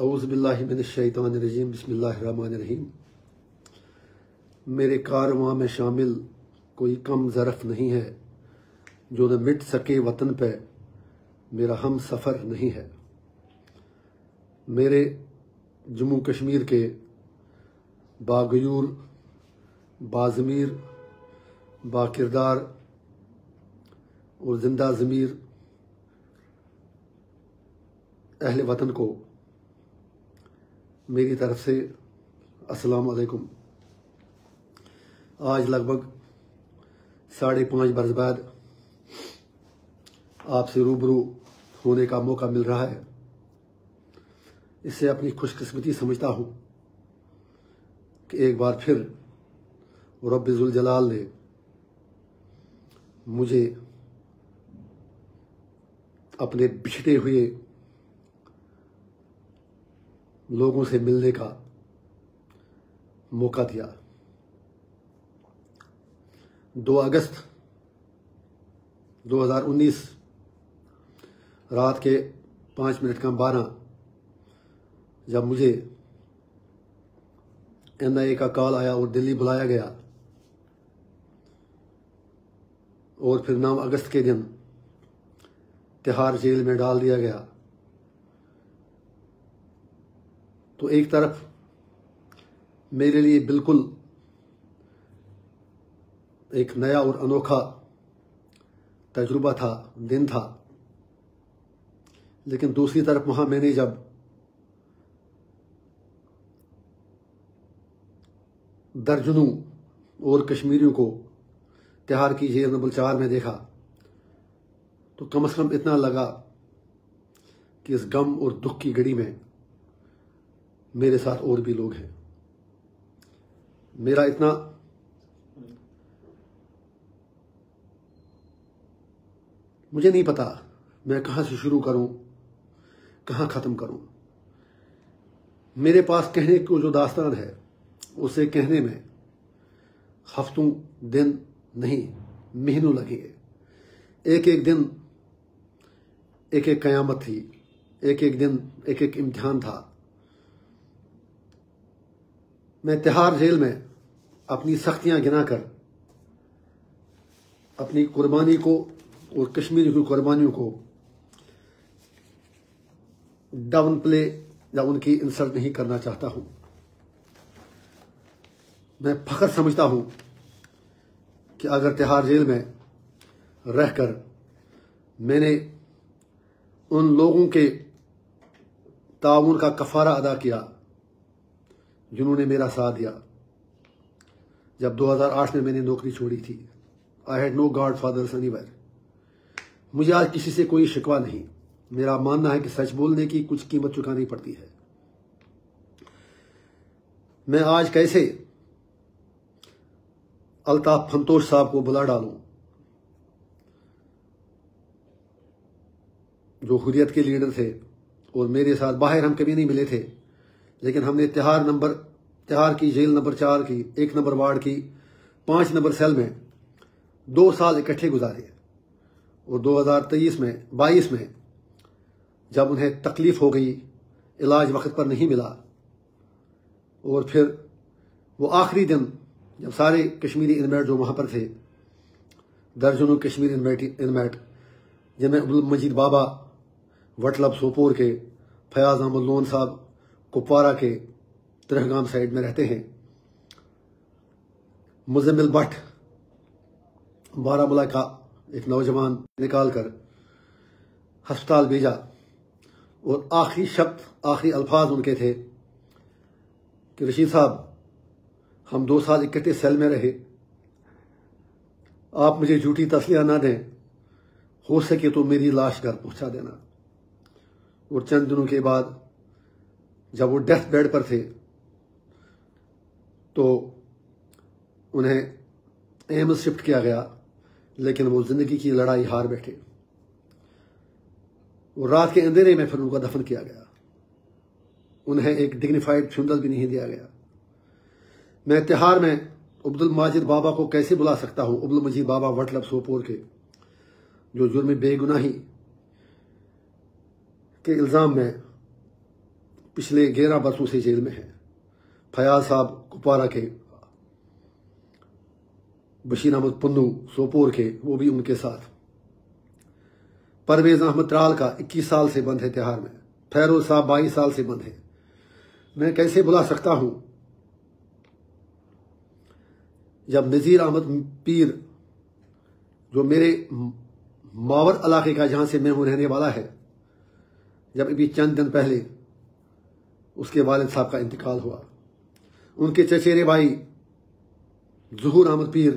اعوذ باللہ من الشیطان الرجیم، بسم اللہ الرحمن الرحیم۔ میرے کارواں میں شامل کوئی کم ظرف نہیں ہے جو نہ مٹ سکے وطن پہ، میرا ہم سفر نہیں ہے۔ میرے جموں کشمیر کے باغیور، بازمیر با کردار اور زندہ ضمیر اہل وطن کو میری طرف سے السلام علیکم۔ آج لگ بھگ ساڑھے پانچ برس بعد آپ سے روبرو ہونے کا موقع مل رہا ہے۔ اس سے اپنی خوش قسمتی سمجھتا ہوں کہ ایک بار پھر رب ذوالجلال نے مجھے اپنے بچھڑے ہوئے لوگوں سے ملنے کا موقع دیا۔ دو اگست دو ہزار انیس رات کے پانچ منٹ کا بارہ جب مجھے این آئی اے کا کال آیا اور دلی بلایا گیا اور پھر نو اگست کے دن تہار جیل میں ڈال دیا گیا۔ تو ایک طرف میرے لیے بالکل ایک نیا اور انوکھا تجربہ تھا، دن تھا۔ لیکن دوسری طرف وہاں میں نے جب درجنوں اور کشمیریوں کو تہار کی جیل نمبر چار میں دیکھا، تو کم از کم اتنا لگا کہ اس غم اور دکھ کی گڑی میں میرے ساتھ اور بھی لوگ ہیں۔ میرا اتنا مجھے نہیں پتا میں کہاں سے شروع کروں، کہاں ختم کروں۔ میرے پاس کہنے کو جو داستان ہے، اسے کہنے میں ہفتوں دن نہیں، مہینوں لگے ایک ایک دن، ایک ایک قیامت تھی، ایک ایک دن، ایک ایک امتحان تھا۔ میں تہار جیل میں اپنی سختیاں گنا کر اپنی قربانی کو اور کشمیری کی قربانیوں کو ڈاؤن پلے یا ان کی انسلٹ نہیں کرنا چاہتا ہوں۔ میں فخر سمجھتا ہوں کہ اگر تہار جیل میں رہ کر میں نے ان لوگوں کے تعاون کا کفارہ ادا کیا جنہوں نے میرا ساتھ دیا۔ جب دو ہزار آٹھ میں میں نے نوکری چھوڑی تھی۔ I had no godfather سنی ویر مجھے آج کسی سے کوئی شکوہ نہیں۔ میرا ماننا ہے کہ سچ بولنے کی کچھ قیمت چکانی پڑتی ہے۔ میں آج کیسے الطاف فنتوش صاحب کو بلا ڈالوں؟ جو حریت کے لیڈر تھے اور میرے ساتھ باہر ہم کبھی نہیں ملے تھے۔ لیکن ہم نے تہار نمبر تہار کی، جیل نمبر چار کی، ایک نمبر وارڈ کی، پانچ نمبر سیل میں دو سال اکٹھے گزارے اور دو ہزار تیئیس میں، بائیس میں جب انہیں تکلیف ہو گئی، علاج وقت پر نہیں ملا۔ اور پھر وہ آخری دن جب سارے کشمیری انمیٹ جو وہاں پر تھے درجنوں کشمیری انمیٹ جن میں عبدالمجید بابا وٹلب سوپور کے، فیاض احمد لون صاحب کپوارہ کے ترہگام سائڈ میں رہتے ہیں۔ مزمل بٹ، بارہ ملا کا ایک نوجوان نکال کر ہسپتال بھیجا۔ اور آخری شبد آخری الفاظ ان کے تھے کہ رشید صاحب، ہم دو سال اکٹھے سیل میں رہے۔ آپ مجھے جھوٹی تسلیہ نہ دیں۔ ہو سکے تو میری لاش گھر پہنچا دینا۔ اور چند دنوں کے بعد جب وہ ڈیتھ بیڈ پر تھے، تو انہیں ایمز شفٹ کیا گیا، لیکن وہ زندگی کی لڑائی ہار بیٹھے۔ وہ رات کے اندھیرے میں پھر ان کو دفن کیا گیا۔ انہیں ایک ڈگنیفائڈ فیونڈل بھی نہیں دیا گیا۔ میں تہار میں عبد الماجد بابا کو کیسے بلا سکتا ہوں؟ عبد المجید بابا وٹلب سوپور کے، جو جرم بے گناہی کے الزام میں پچھلے گیارہ برسوں سے جیل میں ہیں۔ فیاض صاحب کپوارہ کے بشیر احمد پنو سوپور کے، وہ بھی ان کے ساتھ۔ پرویز احمد ترال کا اکیس سال سے بند ہے تہار میں۔ فیروز صاحب بائیس سال سے بند ہے میں کیسے بلا سکتا ہوں؟ جب نذیر احمد پیر، جو میرے ماور علاقے کا جہاں سے میں ہوں رہنے والا ہے، جب ابھی چند دن پہلے اس کے والد صاحب کا انتقال ہوا۔ ان کے چچیرے بھائی ظہور احمد پیر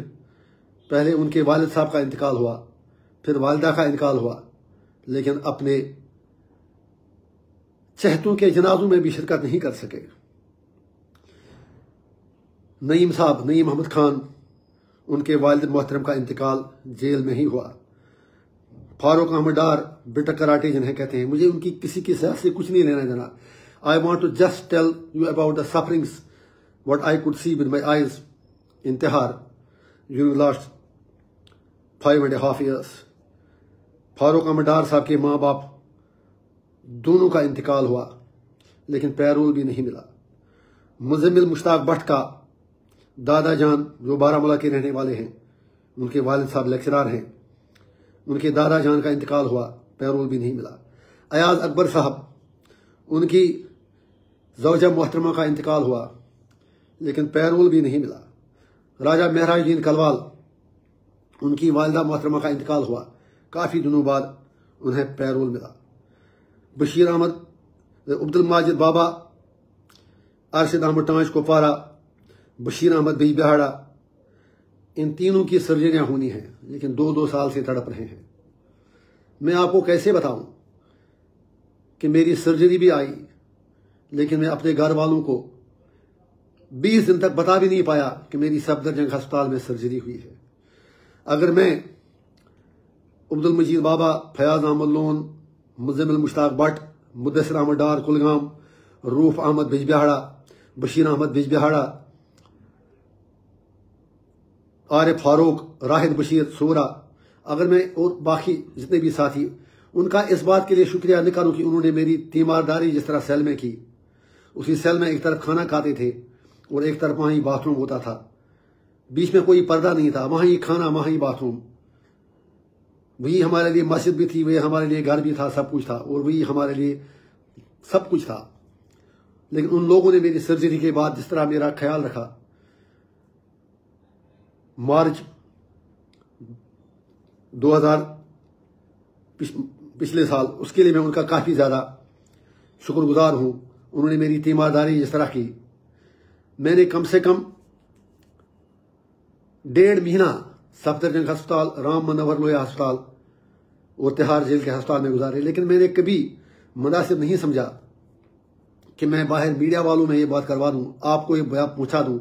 پہلے ان کے والد صاحب کا انتقال ہوا، پھر والدہ کا انتقال ہوا، لیکن اپنے چہتوں کے جنازوں میں بھی شرکت نہیں کر سکے۔ نعیم صاحب، نعیم محمد خان، ان کے والد محترم کا انتقال جیل میں ہی ہوا۔ فاروق احمد ڈار بٹک کراٹے جنہیں کہتے ہیں، مجھے ان کی کسی کی صحت سے کچھ نہیں لینا دینا I want to just tell you about the sufferings what I could see with my eyes انتہار you last five and half years Farooq Ahmad Dar صاحب کے ماں باپ دونوں کا انتقال ہوا لیکن پیرول بھی نہیں ملا مزمل مشتاق بٹ کا دادا جان جو بارہ ملا کے رہنے والے ہیں ان کے والد صاحب لیکچرار ہیں ان کے دادا جان کا انتقال ہوا پیرول بھی نہیں ملا ایاز اکبر صاحب ان کی زوجہ محترمہ کا انتقال ہوا، لیکن پیرول بھی نہیں ملا۔ راجہ مہراج دین کلوال، ان کی والدہ محترمہ کا انتقال ہوا۔ کافی دنوں بعد انہیں پیرول ملا۔ بشیر احمد عبد الماجد بابا، ارشد احمد ٹانچ کوپارا بشیر احمد بی بہاڑا ان تینوں کی سرجریاں ہونی ہیں، لیکن دو دو سال سے تڑپ رہے ہیں۔ میں آپ کو کیسے بتاؤں کہ میری سرجری بھی آئی لیکن میں اپنے گھر والوں کو بیس دن تک بتا بھی نہیں پایا کہ میری سفدر جنگ ہسپتال میں سرجری ہوئی ہے۔ اگر میں عبد المجید بابا، فیاض احمد لون مزمل مشتاق بٹ، مدثر احمد ڈار، کلگام، روف احمد بج بہاڑا بشیر احمد بج بہاڑا عارف فاروق، راہد بشیر سورا اگر میں اور باقی جتنے بھی ساتھی، ان کا اس بات کے لیے شکریہ نہیں کروں کہ انہوں نے میری تیمارداری جس طرح سیل میں کی۔ اسی سیل میں ایک طرف کھانا کھاتے تھے اور ایک طرف وہاں ہی باتھ روم ہوتا تھا۔ بیچ میں کوئی پردہ نہیں تھا، وہاں ہی کھانا، وہاں ہی باتھ روم وہی ہمارے لیے مسجد بھی تھی، وہی ہمارے لیے گھر بھی تھا، سب کچھ تھا۔ اور وہی ہمارے لیے سب کچھ تھا۔ لیکن ان لوگوں نے میری سرجری کے بعد جس طرح میرا خیال رکھا، مارچ دو ہزار پچھلے سال، اس کے لیے میں ان کا کافی زیادہ شکر گزار ہوں۔ انہوں نے میری تیمارداری جس طرح کی۔ میں نے کم سے کم ڈیڑھ مہینہ سفتر جنگ ہسپتال، رام منور لویا ہسپتال اور تہار جیل کے ہسپتال میں گزارے۔ لیکن میں نے کبھی مناسب نہیں سمجھا کہ میں باہر میڈیا والوں میں یہ بات کروا دوں، آپ کو یہ پوچھا دوں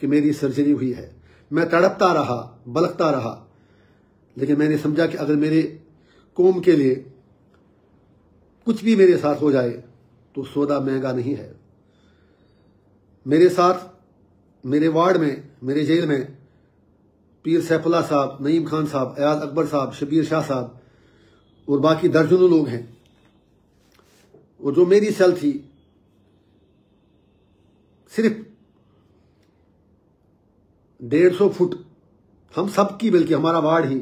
کہ میری سرجری ہوئی ہے۔ میں تڑپتا رہا، بلکتا رہا، لیکن میں نے سمجھا کہ اگر میرے قوم کے لیے کچھ بھی میرے ساتھ ہو جائے تو سودا مہنگا نہیں ہے۔ میرے ساتھ، میرے وارڈ میں، میرے جیل میں پیر سیف اللہ صاحب، نعیم خان صاحب، ایاز اکبر صاحب، شبیر شاہ صاحب اور باقی درجنوں لوگ ہیں۔ اور جو میری سیل تھی، صرف ڈیڑھ سو فٹ ہم سب کی، بلکہ ہمارا وارڈ ہی،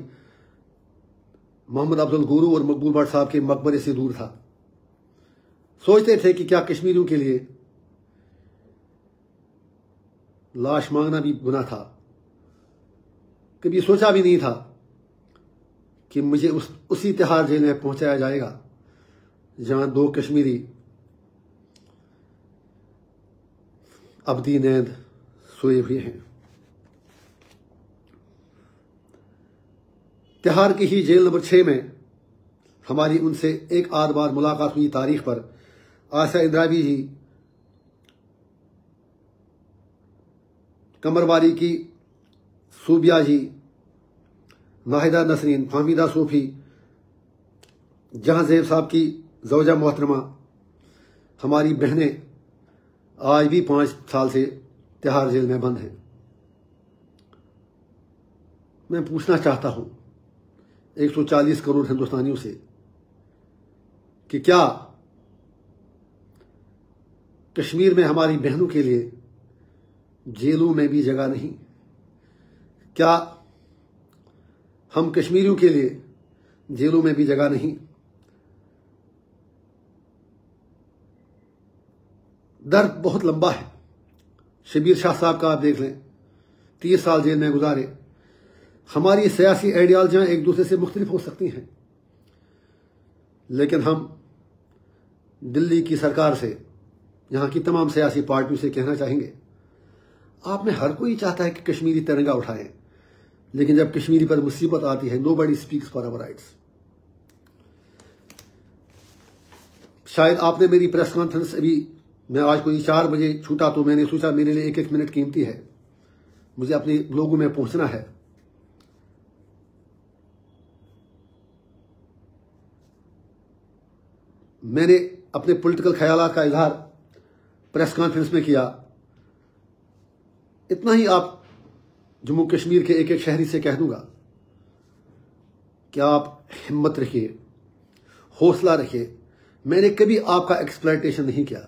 محمد عبد الگورو اور مقبول بٹ صاحب کے مقبرے سے دور تھا۔ سوچتے تھے کہ کیا کشمیریوں کے لیے لاش مانگنا بھی گناہ تھا۔ کبھی سوچا بھی نہیں تھا کہ مجھے اس، اسی تہار جیل میں پہنچایا جائے گا جہاں دو کشمیری ابدی نیند سوئے ہوئے ہیں۔ تہار کی ہی جیل نمبر چھ میں ہماری ان سے ایک آدھ بار ملاقات ہوئی تاریخ پر۔ آسا اندراوی جی کمرواری کی صوبیہ جی ناہدہ نسرین فامیدہ صوفی۔ جہاں زیب صاحب کی زوجہ محترمہ۔ ہماری بہنیں آج بھی پانچ سال سے تہار جیل میں بند ہیں۔ میں پوچھنا چاہتا ہوں، ایک سو چالیس کروڑ ہندوستانیوں سے کہ کیا کشمیر میں ہماری بہنوں کے لیے جیلوں میں بھی جگہ نہیں۔ کیا ہم کشمیریوں کے لیے جیلوں میں بھی جگہ نہیں؟ درد بہت لمبا ہے۔ شبیر شاہ صاحب کا آپ دیکھ لیں۔ تیس سال جیل میں گزارے۔ ہماری سیاسی آئیڈیالوجیاں ایک دوسرے سے مختلف ہو سکتی ہیں۔ لیکن ہم دلی کی سرکار سے یہاں کی تمام سیاسی پارٹیوں سے کہنا چاہیں گے۔ آپ میں ہر کوئی چاہتا ہے کہ کشمیری ترنگا اٹھائیں، لیکن جب کشمیری پر مصیبت آتی ہے نو بڑی اسپیکس فار اوور رائٹس شاید آپ نے میری پریس کانفرنس ابھی، میں آج کوئی چار بجے چھوٹا تو میں نے سوچا میرے لیے ایک ایک منٹ قیمتی ہے۔ مجھے اپنے لوگوں میں پہنچنا ہے۔ میں نے اپنے پولیٹیکل خیالات کا اظہار پریس کانفرنس میں کیا۔ اتنا ہی آپ جموں کشمیر کے ایک ایک شہری سے کہہ دوں گا۔ کہ آپ ہمت رکھیے، حوصلہ رکھیے۔ میں نے کبھی آپ کا ایکسپلائٹیشن نہیں کیا۔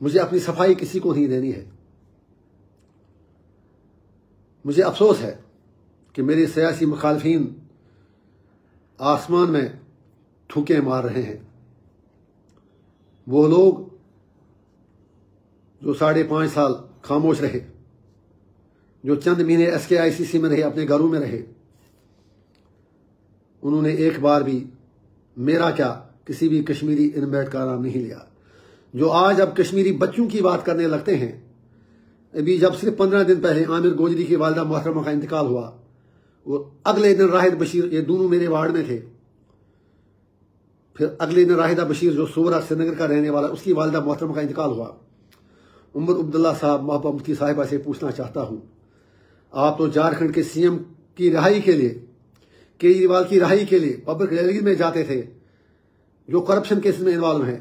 مجھے اپنی صفائی کسی کو نہیں دینی ہے۔ مجھے افسوس ہے کہ میرے سیاسی مخالفین آسمان میں تھوکے مار رہے ہیں۔ وہ لوگ جو ساڑھے پانچ سال خاموش رہے، جو چند مہینے ایس کے آئی سی سی میں رہے، اپنے گھروں میں رہے۔ انہوں نے ایک بار بھی میرا کیا کسی بھی کشمیری انمیٹ کا نام نہیں لیا۔ جو آج اب کشمیری بچوں کی بات کرنے لگتے ہیں، ابھی جب صرف پندرہ دن پہلے عامر گوجری کی والدہ محترمہ کا انتقال ہوا، وہ اگلے دن راہد بشیر، یہ دونوں میرے وارڈ میں تھے۔ پھر اگلے دن راہدہ بشیر جو سورہ سری نگر کا رہنے والا، اس کی والدہ محترمہ کا انتقال ہوا۔ عمر عبداللہ صاحب محبوبہ مفتی صاحبہ سے پوچھنا چاہتا ہوں۔ آپ تو جھارکھنڈ کے سی ایم کی رہائی کے لیے، کیجریوال کی رہائی کے لیے پبلک ریلی میں جاتے تھے، جو کرپشن کیس میں انوالو ہیں۔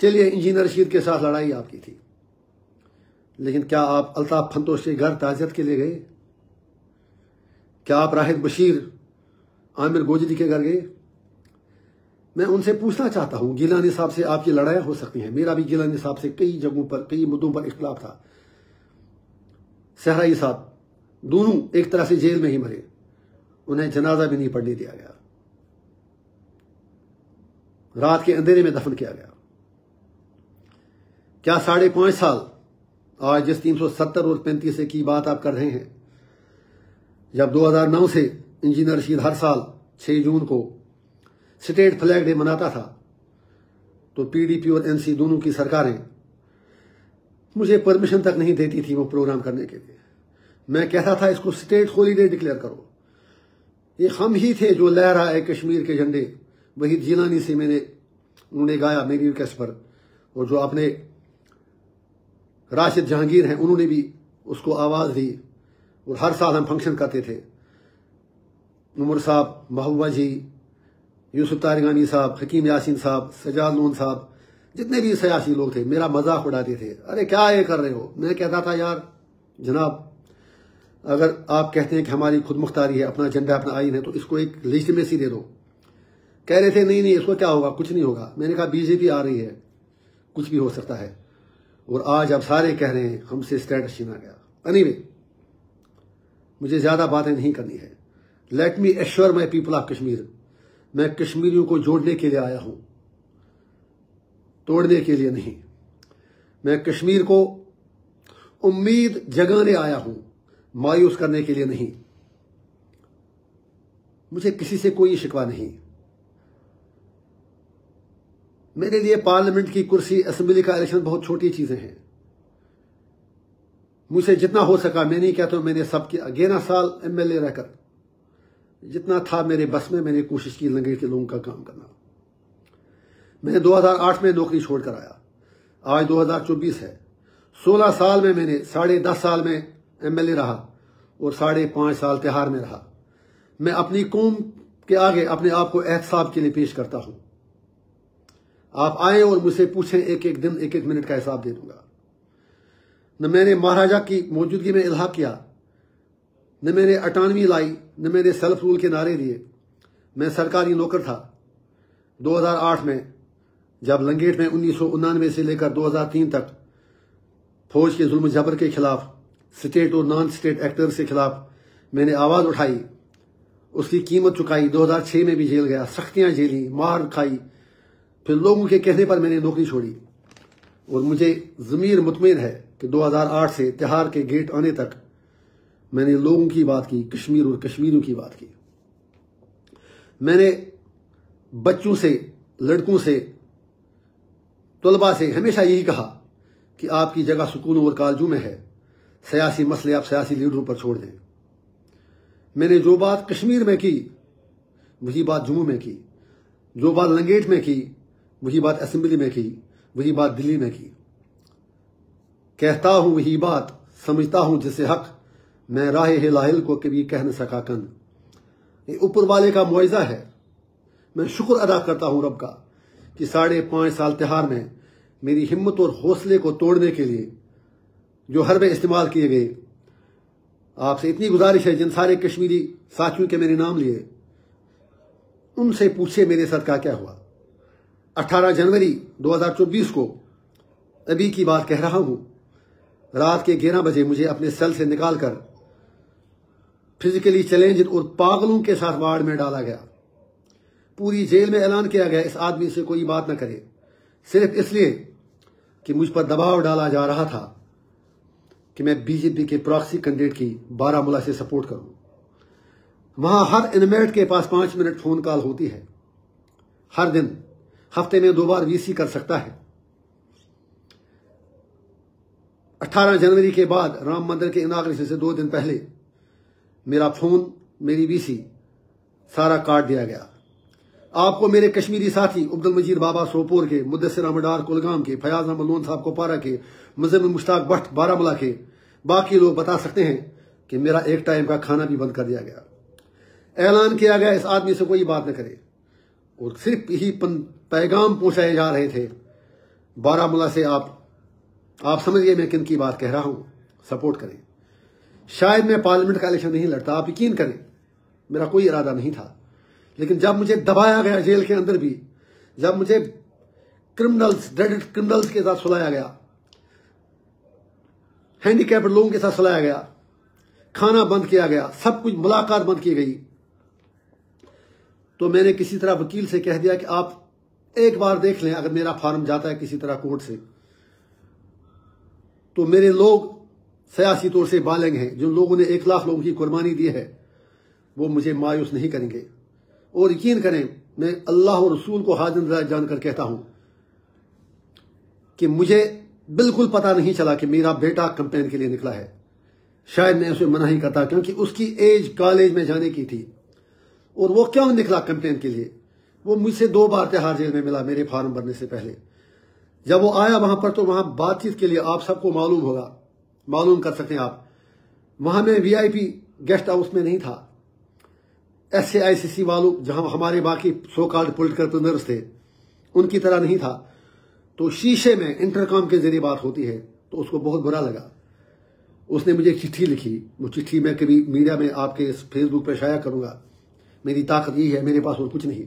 چلیے، انجینئر رشید کے ساتھ لڑائی آپ کی تھی۔ لیکن کیا آپ الطاف فنتوش کے گھر تعزیت کے لیے گئے؟ کیا آپ راہد بشیر، عامر گوجری کے گھر گئے؟ میں ان سے پوچھنا چاہتا ہوں، گیلانی صاحب سے آپ کی لڑائیاں ہو سکتی ہیں۔ میرا بھی گیلانی صاحب سے کئی جگہوں پر، کئی مدوں پر اختلاف تھا۔ صحرائی صاحب دونوں ایک طرح سے جیل میں ہی مرے۔ انہیں جنازہ بھی نہیں پڑھنے دیا گیا۔ رات کے اندھیرے میں دفن کیا گیا۔ کیا ساڑھے پانچ سال، آج جس تین سو ستر اور پینتیس کی بات آپ کر رہے ہیں، جب دو ہزار نو سے انجینئر رشید ہر سال چھ جون کو سٹیٹ فلیگ ڈے مناتا تھا۔ تو پی ڈی پی اور این سی دونوں کی سرکاریں مجھے پرمیشن تک نہیں دیتی تھی وہ پروگرام کرنے کے لیے۔ میں کہتا تھا اس کو سٹیٹ ہولی ڈے ڈکلیئر کرو۔ یہ ہم ہی تھے جو لہرا ہے کشمیر کے جھنڈے۔ وہی جیلانی سے میں نے انہوں نے گایا میری ریکویسٹ پر۔ اور جو اپنے راشد جہانگیر ہیں، انہوں نے بھی اس کو آواز دی۔ اور ہر سال ہم فنکشن کرتے تھے۔ عمر صاحب، محبوبہ جی یوسف تارگانی صاحب، حکیم یاسین صاحب، سجاد لون صاحب، جتنے بھی سیاسی لوگ تھے، میرا مذاق اڑاتے تھے۔ ارے، کیا یہ کر رہے ہو؟ میں کہتا تھا، یار، جناب، اگر آپ کہتے ہیں کہ ہماری خود مختاری ہے، اپنا جھنڈا، اپنا آئین ہے، تو اس کو ایک لیجیٹمیسی دے دو۔ کہہ رہے تھے، نہیں نہیں، اس کو کیا ہوگا؟ کچھ نہیں ہوگا۔ میں نے کہا، بی جے پی آ رہی ہے، کچھ بھی ہو سکتا ہے۔ اور آج اب سارے کہہ رہے ہیں، ہم سے اسٹیٹس چھینا گیا۔ اینی وے مجھے زیادہ باتیں نہیں کرنی ہے۔ Let me assure my people of Kashmir میں کشمیریوں کو جوڑنے کے لیے آیا ہوں۔ توڑنے کے لیے نہیں۔ میں کشمیر کو امید جگانے آیا ہوں۔ مایوس کرنے کے لیے نہیں۔ مجھے کسی سے کوئی شکوا نہیں۔ میرے لیے پارلیمنٹ کی کرسی اسمبلی کا الیکشن بہت چھوٹی چیزیں ہیں۔ مجھ سے جتنا ہو سکا، میں نہیں کہتا میں نے سب کیا گیارہ سال ایم ایل اے رہ کر جتنا تھا میرے بس میں میں نے کوشش کی لنگڑ کے لوگوں کا کام کرنا۔ میں نے دو ہزار آٹھ میں نوکری چھوڑ کر آیا۔ آج دو ہزار چوبیس ہے۔ سولہ سال میں میں نے، ساڑھے دس سال میں ایم ایل اے رہا اور ساڑھے پانچ سال تہار میں رہا۔ میں اپنی قوم کے آگے اپنے آپ کو احتساب کے لیے پیش کرتا ہوں۔ آپ آئیں اور مجھ سے پوچھیں ایک ایک دن، ایک ایک منٹ کا حساب دے دوں گا۔ نہ میں نے مہاراجہ کی موجودگی میں الحاق کیا نہ میں نے اٹانوی لائی، نہ میں نے سیلف رول کے نعرے دیے۔ میں سرکاری نوکر تھا۔ دو ہزار آٹھ میں، جب لنگیٹ میں انیس سو انانوے سے لے کر دو ہزار تین تک فوج کے ظلم جبر کے خلاف، سٹیٹ اور نان سٹیٹ ایکٹرز کے خلاف میں نے آواز اٹھائی۔ اس کی قیمت چکائی۔ دو ہزار چھ میں بھی جیل گیا۔ سختیاں جیلی مار کھائی۔ پھر لوگوں کے کہنے پر میں نے نوکری چھوڑی۔ اور مجھے ضمیر مطمئن ہے کہ دو ہزار آٹھ سے تہار کے گیٹ آنے تک میں نے لوگوں کی بات کی، کشمیر اور کشمیروں کی بات کی۔ میں نے بچوں سے، لڑکوں سے طلبہ سے ہمیشہ یہی کہا کہ آپ کی جگہ سکولوں اور کالجوں میں ہے۔ سیاسی مسئلے آپ سیاسی لیڈروں پر چھوڑ دیں۔ میں نے جو بات کشمیر میں کی، وہی بات جموں میں کی۔ جو بات لنگیٹ میں کی، وہی بات اسمبلی میں کی۔ وہی بات دلی میں کی۔ کہتا ہوں وہی بات، سمجھتا ہوں جسے حق میں راہ لاہل کو کبھی کہہ نہ سکا کن یہ اوپر والے کا معاوضہ ہے۔ میں شکر ادا کرتا ہوں رب کا کہ ساڑھے پانچ سال تہار میں میری ہمت اور حوصلے کو توڑنے کے لیے جو حربے استعمال کیے گئے، آپ سے اتنی گزارش ہے جن سارے کشمیری ساتھیوں کے میرے نام لیے۔ ان سے پوچھے میرے ساتھ کا کیا ہوا۔ اٹھارہ جنوری دو ہزار چوبیس کو ابھی کی بات کہہ رہا ہوں۔ رات کے گیارہ بجے مجھے اپنے سیل سے نکال کر فزیکلی چیلنج اور پاگلوں کے ساتھ وارڈ میں ڈالا گیا۔ پوری جیل میں اعلان کیا گیا، اس آدمی سے کوئی بات نہ کرے۔ صرف اس لیے کہ مجھ پر دباؤ ڈالا جا رہا تھا کہ میں بی جے پی کے پراکسی کینڈیڈیٹ کی بارہ ملا سے سپورٹ کروں۔ وہاں ہر انمیٹ کے پاس پانچ منٹ فون کال ہوتی ہے۔ ہر دن، ہفتے میں دو بار وی سی کر سکتا ہے۔ اٹھارہ جنوری کے بعد رام مندر کے اناگریشن سے دو دن پہلے میرا فون میری وی سی سارا کاٹ دیا گیا۔ آپ کو میرے کشمیری ساتھی عبد المجید بابا سوپور کے مدثر احمدار کلگام کے، فیاض احمد لون صاحب کوپارا کے مزم مشتاق بٹ بارہ ملا کے۔ باقی لوگ بتا سکتے ہیں کہ میرا ایک ٹائم کا کھانا بھی بند کر دیا گیا۔ اعلان کیا گیا، اس آدمی سے کوئی بات نہ کرے۔ اور صرف یہی پیغام پہنچائے جا رہے تھے۔ بارہ ملا سے آپ آپ سمجھئے میں کن کی بات کہہ رہا ہوں۔ سپورٹ کریں۔ شاید میں پارلیمنٹ کا الیکشن نہیں لڑتا، آپ یقین کریں، میرا کوئی ارادہ نہیں تھا۔ لیکن جب مجھے دبایا گیا جیل کے اندر بھی، جب مجھے کرمنلز ڈیڈڈ کرمنلز کے ساتھ سلایا گیا ہینڈی کیپڈ لوگوں کے ساتھ سلایا گیا، کھانا بند کیا گیا، سب کچھ ملاقات بند کی گئی، تو میں نے کسی طرح وکیل سے کہہ دیا کہ آپ ایک بار دیکھ لیں، اگر میرا فارم جاتا ہے کسی طرح کورٹ سے۔ تو میرے لوگ سیاسی طور سے بالنگ ہیں، جن لوگوں نے ایک لاکھ لوگوں کی قربانی دی ہے، وہ مجھے مایوس نہیں کریں گے۔ اور یقین کریں، میں اللہ اور رسول کو حاضر جان کر کہتا ہوں کہ مجھے بالکل پتا نہیں چلا کہ میرا بیٹا کمپین کے لیے نکلا ہے۔ شاید میں اسے منع ہی کرتا کیونکہ اس کی ایج کالج میں جانے کی تھی۔ اور وہ کیوں نکلا کمپین کے لیے؟ وہ مجھ سے دو بار تہار جیل میں ملا میرے فارم بھرنے سے پہلے۔ جب وہ آیا وہاں پر تو وہاں بات چیت کے لیے آپ سب کو معلوم ہوگا۔ معلوم کر سکتے ہیں آپ۔ وہاں میں وی آئی پی گیسٹ ہاؤس میں نہیں تھا۔ ایس اے آئی سی سی والوں جہاں ہمارے باقی سو کارڈ پولیٹیکل پرنرز تھے، ان کی طرح نہیں تھا۔ تو شیشے میں انٹرکام کے ذریعے بات ہوتی ہے تو اس کو بہت برا لگا۔ اس نے مجھے ایک چٹھی لکھی۔ وہ چٹھی میں کبھی میڈیا میں آپ کے فیس بک پہ شائع کروں گا۔ میری طاقت یہی ہے، میرے پاس اور کچھ نہیں۔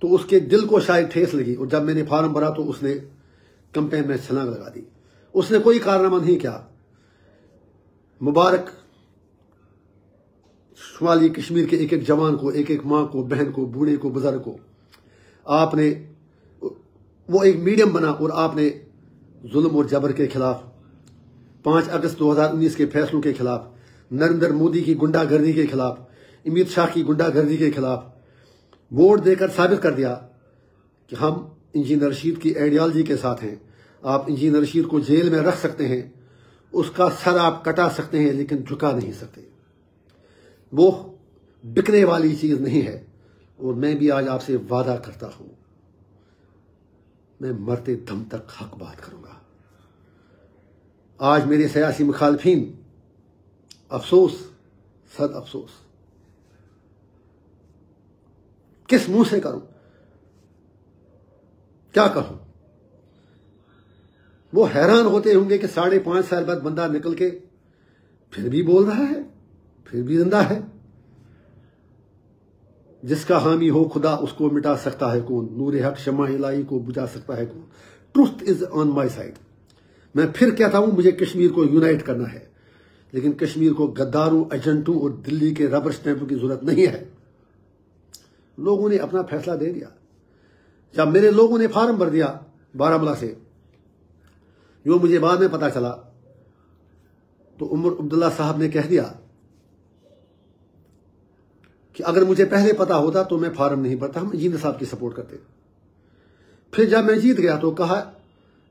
تو اس کے دل کو شاید ٹھیس لگی اور جب میں نے فارم بھرا تو اس نے کمپین میں چھلانگ لگا دی۔ اس نے کوئی کارنامہ نہیں کیا۔ مبارک شمالی کشمیر کے ایک ایک جوان کو، ایک ایک ماں کو، بہن کو، بوڑھے کو، بزرگ کو۔ آپ نے وہ ایک میڈیم بنا اور آپ نے ظلم اور جبر کے خلاف، پانچ اگست دو ہزار انیس کے فیصلوں کے خلاف، نریندر مودی کی گنڈا گردی کے خلاف، امت شاہ کی گنڈا گردی کے خلاف ووٹ دے کر ثابت کر دیا کہ ہم انجینئر رشید کی ایڈیالوجی کے ساتھ ہیں۔ آپ انجینئر رشید کو جیل میں رکھ سکتے ہیں، اس کا سر آپ کٹا سکتے ہیں، لیکن جھکا نہیں سکتے۔ وہ بکنے والی چیز نہیں ہے، اور میں بھی آج آپ سے وعدہ کرتا ہوں۔ میں مرتے دم تک حق بات کروں گا۔ آج میرے سیاسی مخالفین، افسوس صد افسوس۔ کس منہ سے کروں؟ کیا کہوں؟ وہ حیران ہوتے ہوں گے کہ ساڑھے پانچ سال بعد بندہ نکل کے پھر بھی بول رہا ہے، پھر بھی زندہ ہے۔ جس کا حامی ہو خدا، اس کو مٹا سکتا ہے کون؟ نور حق شمع الہی کو بجا سکتا ہے کون؟ Truth is on my side میں پھر کہتا ہوں، مجھے کشمیر کو یونائٹ کرنا ہے۔ لیکن کشمیر کو گداروں ایجنٹوں اور دلی کے ربر سٹیمپوں کی ضرورت نہیں ہے۔ لوگوں نے اپنا فیصلہ دے دیا۔ جب میرے لوگوں نے فارم بھر دیا بارہ ملا سے جو مجھے بعد میں پتا چلا، تو عمر عبداللہ صاحب نے کہہ دیا کہ اگر مجھے پہلے پتا ہوتا تو میں فارم نہیں بھرتا، ہم جیند صاحب کی سپورٹ کرتے۔ پھر جب میں جیت گیا تو کہا،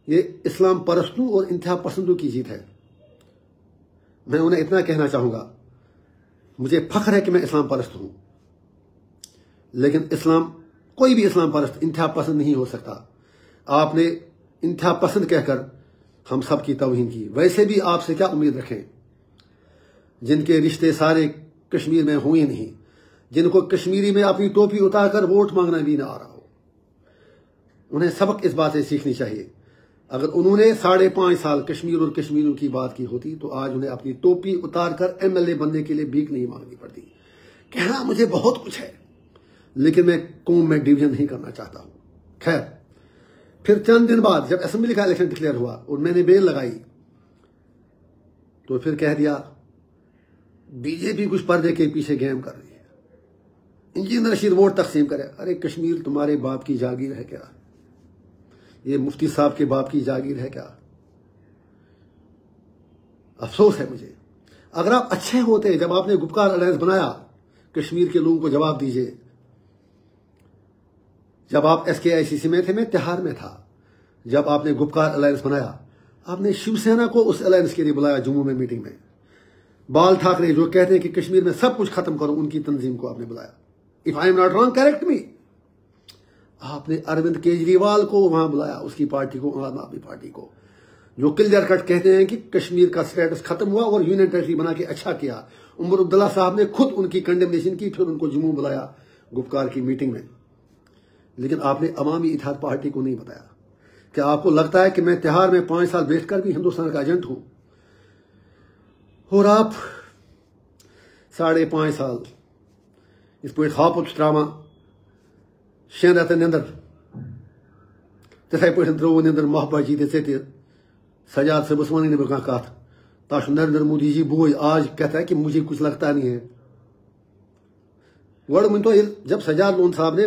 یہ اسلام پرستوں اور انتہا پسندوں کی جیت ہے۔ میں انہیں اتنا کہنا چاہوں گا، مجھے فخر ہے کہ میں اسلام پرست ہوں۔ لیکن اسلام، کوئی بھی اسلام پرست انتہا پسند نہیں ہو سکتا۔ آپ نے انتہا پسند کہہ کر ہم سب کی توہین کی۔ ویسے بھی آپ سے کیا امید رکھیں؟ جن کے رشتے سارے کشمیر میں ہوئے نہیں، جن کو کشمیری میں اپنی ٹوپی اتار کر ووٹ مانگنا بھی نہ آ رہا ہو۔ انہیں سبق اس بات سے سیکھنی چاہیے۔ اگر انہوں نے ساڑھے پانچ سال کشمیر اور کشمیروں کی بات کی ہوتی تو آج انہیں اپنی ٹوپی اتار کر ایم ایل اے بننے کے لیے بھیک نہیں مانگنی پڑتی۔ کہنا مجھے بہت کچھ ہے، لیکن میں قوم میں ڈویژن نہیں کرنا چاہتا۔ ہوں خیر۔ پھر چند دن بعد جب اسمبلی کا الیکشن ڈکلیئر ہوا اور میں نے بیل لگائی، تو پھر کہہ دیا بی جے پی کچھ پردے کے پیچھے گیم کر رہی ہے۔ انجینئر رشید ووٹ تقسیم کرے، ارے کشمیر تمہارے باپ کی جاگیر ہے کیا؟ یہ مفتی صاحب کے باپ کی جاگیر ہے کیا؟ افسوس ہے مجھے۔ اگر آپ اچھے ہوتے، جب آپ نے گپکار الائنس بنایا، کشمیر کے لوگوں کو جواب دیجیے۔ جب آپ ایس کے آئی سی سی میں تھے، میں تہار میں تھا۔ جب آپ نے گپکار الائنس بنایا، آپ نے شیو سینا کو اس الائنس کے لیے بلایا جموں میں میٹنگ میں۔ بال ٹھاکرے جو کہتے ہیں کہ کشمیر میں سب کچھ ختم کرو، ان کی تنظیم کو آپ نے بلایا۔ If I am not wrong correct me آپ نے اروند کیجریوال کو وہاں بلایا، اس کی پارٹی کو عام آدمی پارٹی کو۔ جو کلیئر کٹ کہتے ہیں کہ کشمیر کا سٹیٹس ختم ہوا اور یونین ٹیریٹری بنا کے اچھا کیا۔ عمر عبداللہ صاحب نے خود ان کی کنڈیمنیشن کی، پھر ان کو جموں بلایا گپکار کی میٹنگ میں۔ لیکن آپ نے عوامی اتحاد پارٹی کو نہیں بتایا کہ آپ کو لگتا ہے کہ میں تہار میں پانچ سال بیٹھ کر بھی ہندوستان کا ایجنٹ ہوں اور آپ ساڑھے پانچ سال اس پہ خواب ٹراما شین رتن نندر تتھے پہ درو نندر محبت جی تے سجاد صبح ونی نبر کھانا کت تاش نریندر مودی جی بوئے، آج کہتا ہے کہ مجھے کچھ لگتا نہیں ہے۔ گوڑ من تو جب سجاد لون صاحب نے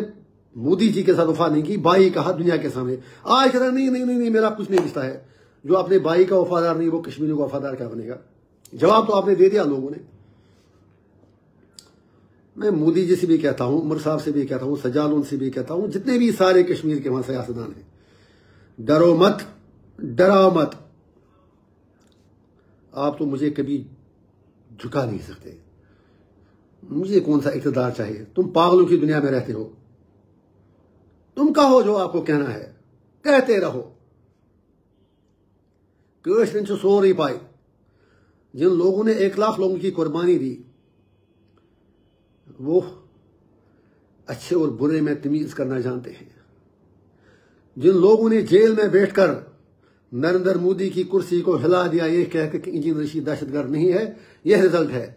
مودی جی کے ساتھ وفا نہیں کی بائی کہا دنیا کے سامنے۔ آج کہتا نہیں نہیں نہیں میرا کچھ نہیں رشتہ ہے۔ جو اپنے بائی کا وفادار نہیں، وہ کشمیری کا وفادار کیا بنے گا؟ جواب تو آپ نے دے دیا لوگوں نے۔ میں مودی جی سے بھی کہتا ہوں، عمر صاحب سے بھی کہتا ہوں سجالون سے بھی کہتا ہوں، جتنے بھی سارے کشمیر کے وہاں سیاستدان ہیں، ڈرو مت، ڈراؤ مت۔ آپ تو مجھے کبھی جھکا نہیں سکتے۔ مجھے کون سا اقتدار چاہیے؟ تم پاگلوں کی دنیا میں رہتے ہو۔ تم کہو جو آپ کو کہنا ہے۔ کہتے رہو۔ سے سو نہیں پائی۔ جن لوگوں نے ایک لاکھ لوگوں کی قربانی دی، وہ اچھے اور برے میں تمیز کرنا جانتے ہیں۔ جن لوگوں نے جیل میں بیٹھ کر نریندر مودی کی کرسی کو ہلا دیا، یہ کہہ کہ انجین رشید دہشت گرد نہیں ہے، یہ رزلٹ ہے۔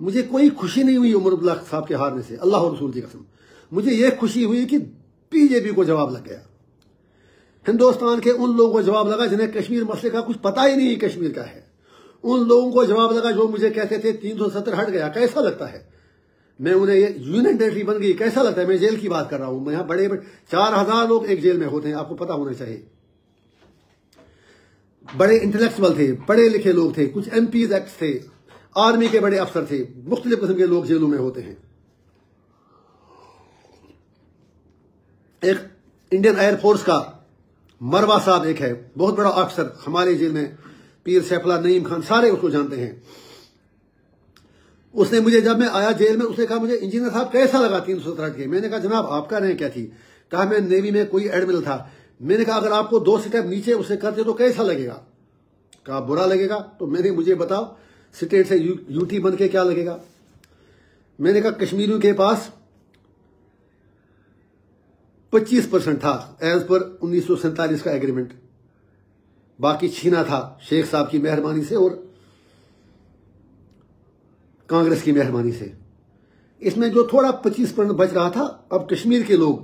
مجھے کوئی خوشی نہیں ہوئی عمر اللہ صاحب کے ہارنے سے۔ اللہ رسول کی قسم۔ مجھے یہ خوشی ہوئی کہ پی جے پی کو جواب لگ گیا۔ ہندوستان کے ان لوگوں کو جواب لگا جنہیں کشمیر مسئلے کا کچھ پتا ہی نہیں کشمیر کا ہے۔ ان لوگوں کو جواب لگا جو مجھے کہتے تھے تین سو ستر ہٹ گیا۔ کیسا لگتا ہے؟ میں انہیں یہ یونین ٹیریٹری بن گئی۔ کیسا لگتا ہے؟ میں جیل کی بات کر رہا ہوں۔ میں یہاں بڑے بڑے چار ہزار لوگ ایک جیل میں ہوتے ہیں۔ آپ کو پتا ہونا چاہیے۔ بڑے انٹلیکچوئل تھے، پڑھے لکھے لوگ تھے۔ کچھ ایم پیز ایکٹس تھے۔ آرمی کے بڑے افسر تھے۔ مختلف قسم کے لوگ جیلوں میں ہوتے ہیں۔ ایک انڈین ایئر فورس کا مروا صاحب ایک ہے، بہت بڑا افسر ہمارے جیل میں، پیر سیف اللہ نعیم خان، سارے اس کو جانتے ہیں۔ اس نے مجھے جب میں آیا جیل میں، اس نے کہا مجھے، انجینئر صاحب، کیسا لگا تین سو سترہ کے؟ میں نے کہا، جناب، آپ کا رہے کیا تھی؟ کہا، میں نیوی میں کوئی ایڈمرل تھا۔ میں نے کہا، اگر آپ کو دو سٹیپ نیچے اسے کرتے تو کیسا لگے گا؟ کہا، برا لگے گا۔ تو میں نے، مجھے بتاؤ، سٹیٹ سے یو ٹی بن کے کیا لگے گا؟ میں نے کہا، کشمیریوں کے پاس پچیس پرسنٹ تھا ایز پر انیس سو سینتالیس کا ایگریمنٹ۔ باقی چھینا تھا شیخ صاحب کی مہربانی سے اور کانگریس کی مہربانی سے۔ اس میں جو تھوڑا پچیس پرسنٹ بچ رہا تھا، اب کشمیر کے لوگ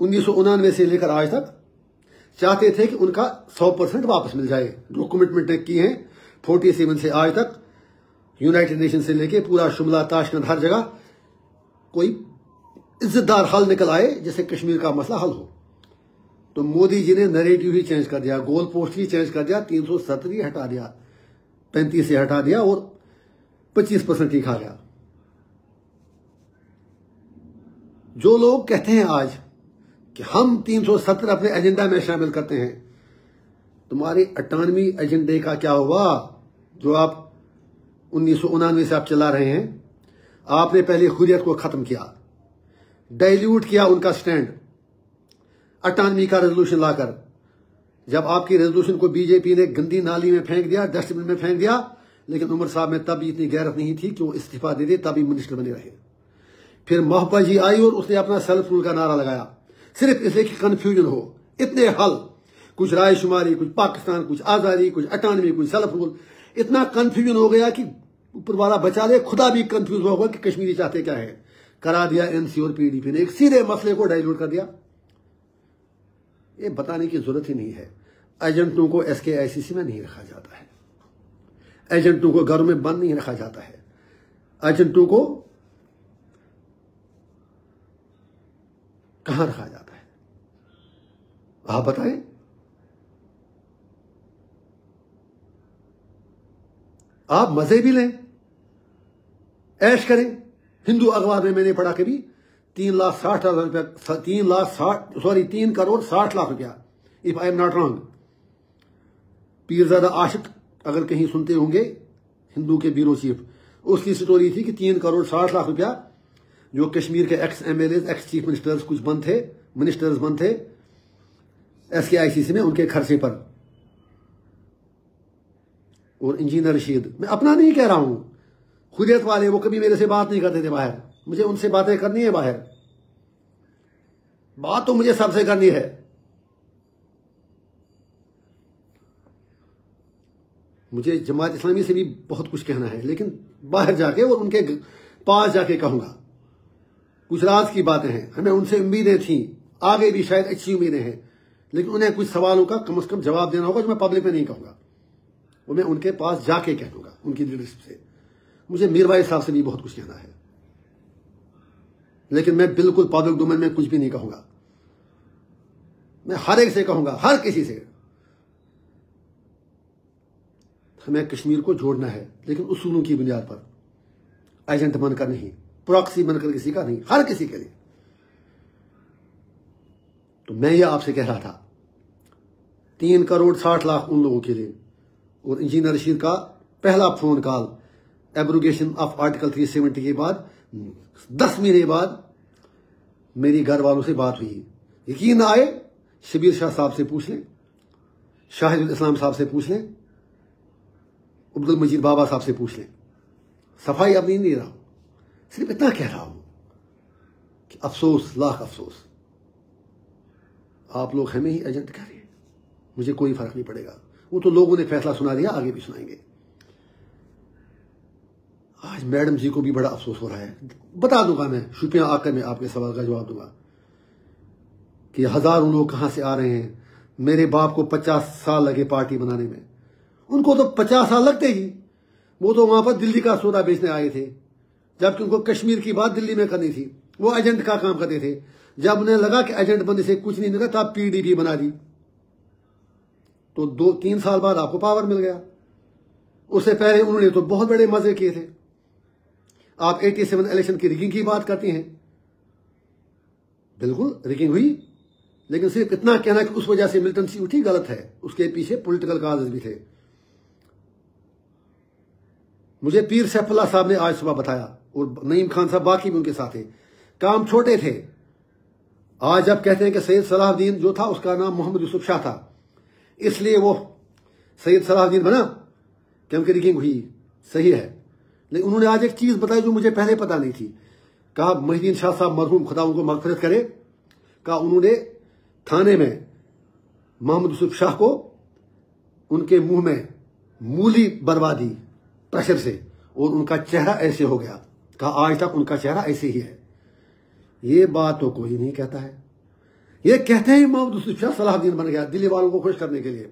انیس سو انانوے سے لے کر آج تک چاہتے تھے کہ ان کا سو پرسنٹ واپس مل جائے۔ جو کمٹمنٹ کی ہیں فورٹی سیون سے آج تک یونائٹڈ نیشن سے لے کے پورا شملہ، تاشکند، ہر جگہ کوئی عزت دار حل نکل آئے جیسے کشمیر کا مسئلہ حل ہو۔ تو مودی جی نے نریٹیو ہی چینج کر دیا گول پوسٹ ہی چینج کر دیا، تین سو ستر ہی ہٹا دیا، پینتیس سے ہٹا دیا اور پچیس پرسنٹ ہی کھا گیا۔ جو لوگ کہتے ہیں آج کہ ہم تین سو ستر اپنے ایجنڈا میں شامل کرتے ہیں، تمہاری اٹانوی ایجنڈے کا کیا ہوا؟ جو آپ انیس سو انانوے سے آپ چلا رہے ہیں، آپ نے پہلے خوریت کو ختم کیا۔ ڈائلیوٹ کیا ان کا سٹینڈ اٹانوی کا ریزولوشن لا کر. جب آپ کی ریزولوشن کو بی جے پی نے گندی نالی میں پھینک دیا ڈسٹ بن میں پھینک دیا، لیکن عمر صاحب میں تب اتنی غیرت نہیں تھی کہ وہ استعفیٰ دے دے، تب ہی منسٹر بنے رہے. پھر محبت جی آئی اور اس نے اپنا سیلف رول کا نعرہ لگایا. صرف اس لیے کہ کنفیوژن ہو. اتنے حل. کچھ رائے شماری، کچھ پاکستان، کچھ آزادی، کچھ اٹانوی کچھ سیلف رول اتنا کنفیوژن ہو گیا کہ اوپر والا بچا لے، خدا بھی کنفیوز ہوگا کہ کشمیری چاہتے کیا ہے کرا دیا این سی اور پی ڈی پی نے، ایک سیدھے مسئلے کو ڈائلوٹ کر دیا۔ یہ بتانے کی ضرورت ہی نہیں ہے۔ ایجنٹوں کو ایس کے آئی سی سی میں نہیں رکھا جاتا ہے۔ ایجنٹوں کو گھروں میں بند نہیں رکھا جاتا ہے۔ ایجنٹوں کو کہاں رکھا جاتا ہے؟ آپ بتائیں۔ آپ مزے بھی لیں۔ ایش کریں۔ ہندو اخبار میں میں نے پڑھا کبھی، تین لاکھ ساٹھ ہزار روپیہ، تین لاکھ ساٹھ، سوری، تین کروڑ ساٹھ لاکھ روپیہ if I am not wrong پیر زیادہ عاشق اگر کہیں سنتے ہوں گے، ہندو کے بیورو چیف اس کی سٹوری تھی کہ تین کروڑ ساٹھ لاکھ روپیہ، جو کشمیر کے ex M L As ex chief ministers کچھ بند تھے منسٹرز بند تھے ایس کے آئی سی سی میں، ان کے خرچے پر۔ اور انجینئر رشید، میں اپنا نہیں کہہ رہا ہوں۔ خودیت والے وہ کبھی میرے سے بات نہیں کرتے تھے باہر۔ مجھے ان سے باتیں کرنی ہے باہر۔ بات تو مجھے سب سے کرنی ہے۔ مجھے جماعت اسلامی سے بھی بہت کچھ کہنا ہے، لیکن باہر جا کے اور ان کے پاس جا کے کہوں گا۔ کچھ راز کی باتیں ہیں، ہمیں ان سے امیدیں تھیں۔ آگے بھی شاید اچھی امیدیں ہیں، لیکن انہیں کچھ سوالوں کا کم از کم جواب دینا ہوگا جو میں پبلک میں نہیں کہوں گا۔ وہ میں ان کے پاس جا کے کہہ دوں گا، ان کی لیڈرشپ سے۔ مجھے میر بھائی صاحب سے بھی بہت کچھ کہنا ہے۔ لیکن میں بالکل پبلک ڈومین میں کچھ بھی نہیں کہوں گا۔ میں ہر ایک سے کہوں گا، ہر کسی سے۔ ہمیں کشمیر کو جوڑنا ہے، لیکن اصولوں کی بنیاد پر۔ ایجنٹ بن کر نہیں پراکسی بن کر کسی کا نہیں، ہر کسی کے لیے۔ تو میں یہ آپ سے کہہ رہا تھا، تین کروڑ ساٹھ لاکھ ان لوگوں کے لیے۔ اور انجینئر رشید کا پہلا phone call abrogation of article three seventy کے بعد، دس مہینے بعد میری گھر والوں سے بات ہوئی۔ یقین آئے، شبیر شاہ صاحب سے پوچھ لیں، شاہد الاسلام صاحب سے پوچھ لیں، عبد المجید بابا صاحب سے پوچھ لیں۔ صفائی اب نہیں دے رہا۔ ہوں صرف اتنا کہہ رہا ہوں کہ افسوس، لاکھ افسوس۔ آپ لوگ ہمیں ہی ایجنٹ کر رہے ہیں۔ مجھے کوئی فرق نہیں پڑے گا۔ وہ تو لوگوں نے فیصلہ سنا دیا، آگے بھی سنائیں گے۔ آج میڈم جی کو بھی بڑا افسوس ہو رہا ہے۔ بتا دوں گا میں، شپیاں آ کر میں آپ کے سوال کا جواب دوں گا۔ کہ ہزاروں لوگ کہاں سے آ رہے ہیں؟ میرے باپ کو پچاس سال لگے پارٹی بنانے میں۔ ان کو تو پچاس سال لگتے ہی۔ وہ تو وہاں پر دلی کا سودا بیچنے آئے تھے۔ جبکہ ان کو کشمیر کی بات دلی میں کرنی تھی۔ وہ ایجنٹ کا کام کرتے تھے۔ جب انہیں لگا کہ ایجنٹ بندی سے کچھ نہیں نکلا تب پی ڈی پی بنا دی۔ تو دو، تین سال بعد آپ کو پاور مل گیا۔ اس سے پہلے انہوں نے تو بہت بڑے مزے کیے تھے۔ آپ ایٹی سیون الیکشن کی ریگنگ کی بات کرتی ہیں۔ بالکل ریگنگ ہوئی، لیکن صرف اتنا کہنا کہ اس وجہ سے ملٹن سی اٹھی، غلط ہے۔ اس کے پیچھے پولیٹیکل کاز بھی تھے۔ مجھے پیر سیف اللہ صاحب نے آج صبح بتایا، اور نعیم خان صاحب باقی بھی ان کے ساتھ کام چھوٹے تھے۔ آج جب کہتے ہیں کہ سید صلاح الدین جو تھا، اس کا نام محمد یوسف شاہ تھا۔ اس لیے وہ سید صلاح الدین بنا، کیونکہ ریگنگ ہوئی، صحیح ہے۔ لیکن انہوں نے آج ایک چیز بتائی جو مجھے پہلے پتا نہیں تھی۔ کہا محدین شاہ صاحب مرحوم خدا ان کو مغفرت کرے۔ کہا، انہوں نے تھانے میں محمد یوسف شاہ کو ان کے منہ میں مولی بربادی پریشر سے اور ان کا چہرہ ایسے ہو گیا۔ کہا، آج تک ان کا چہرہ ایسے ہی ہے۔ یہ بات تو کوئی نہیں کہتا ہے۔ یہ کہتے ہیں محمد یوسف شاہ صلاح الدین بن گیا دلی والوں کو خوش کرنے کے لیے۔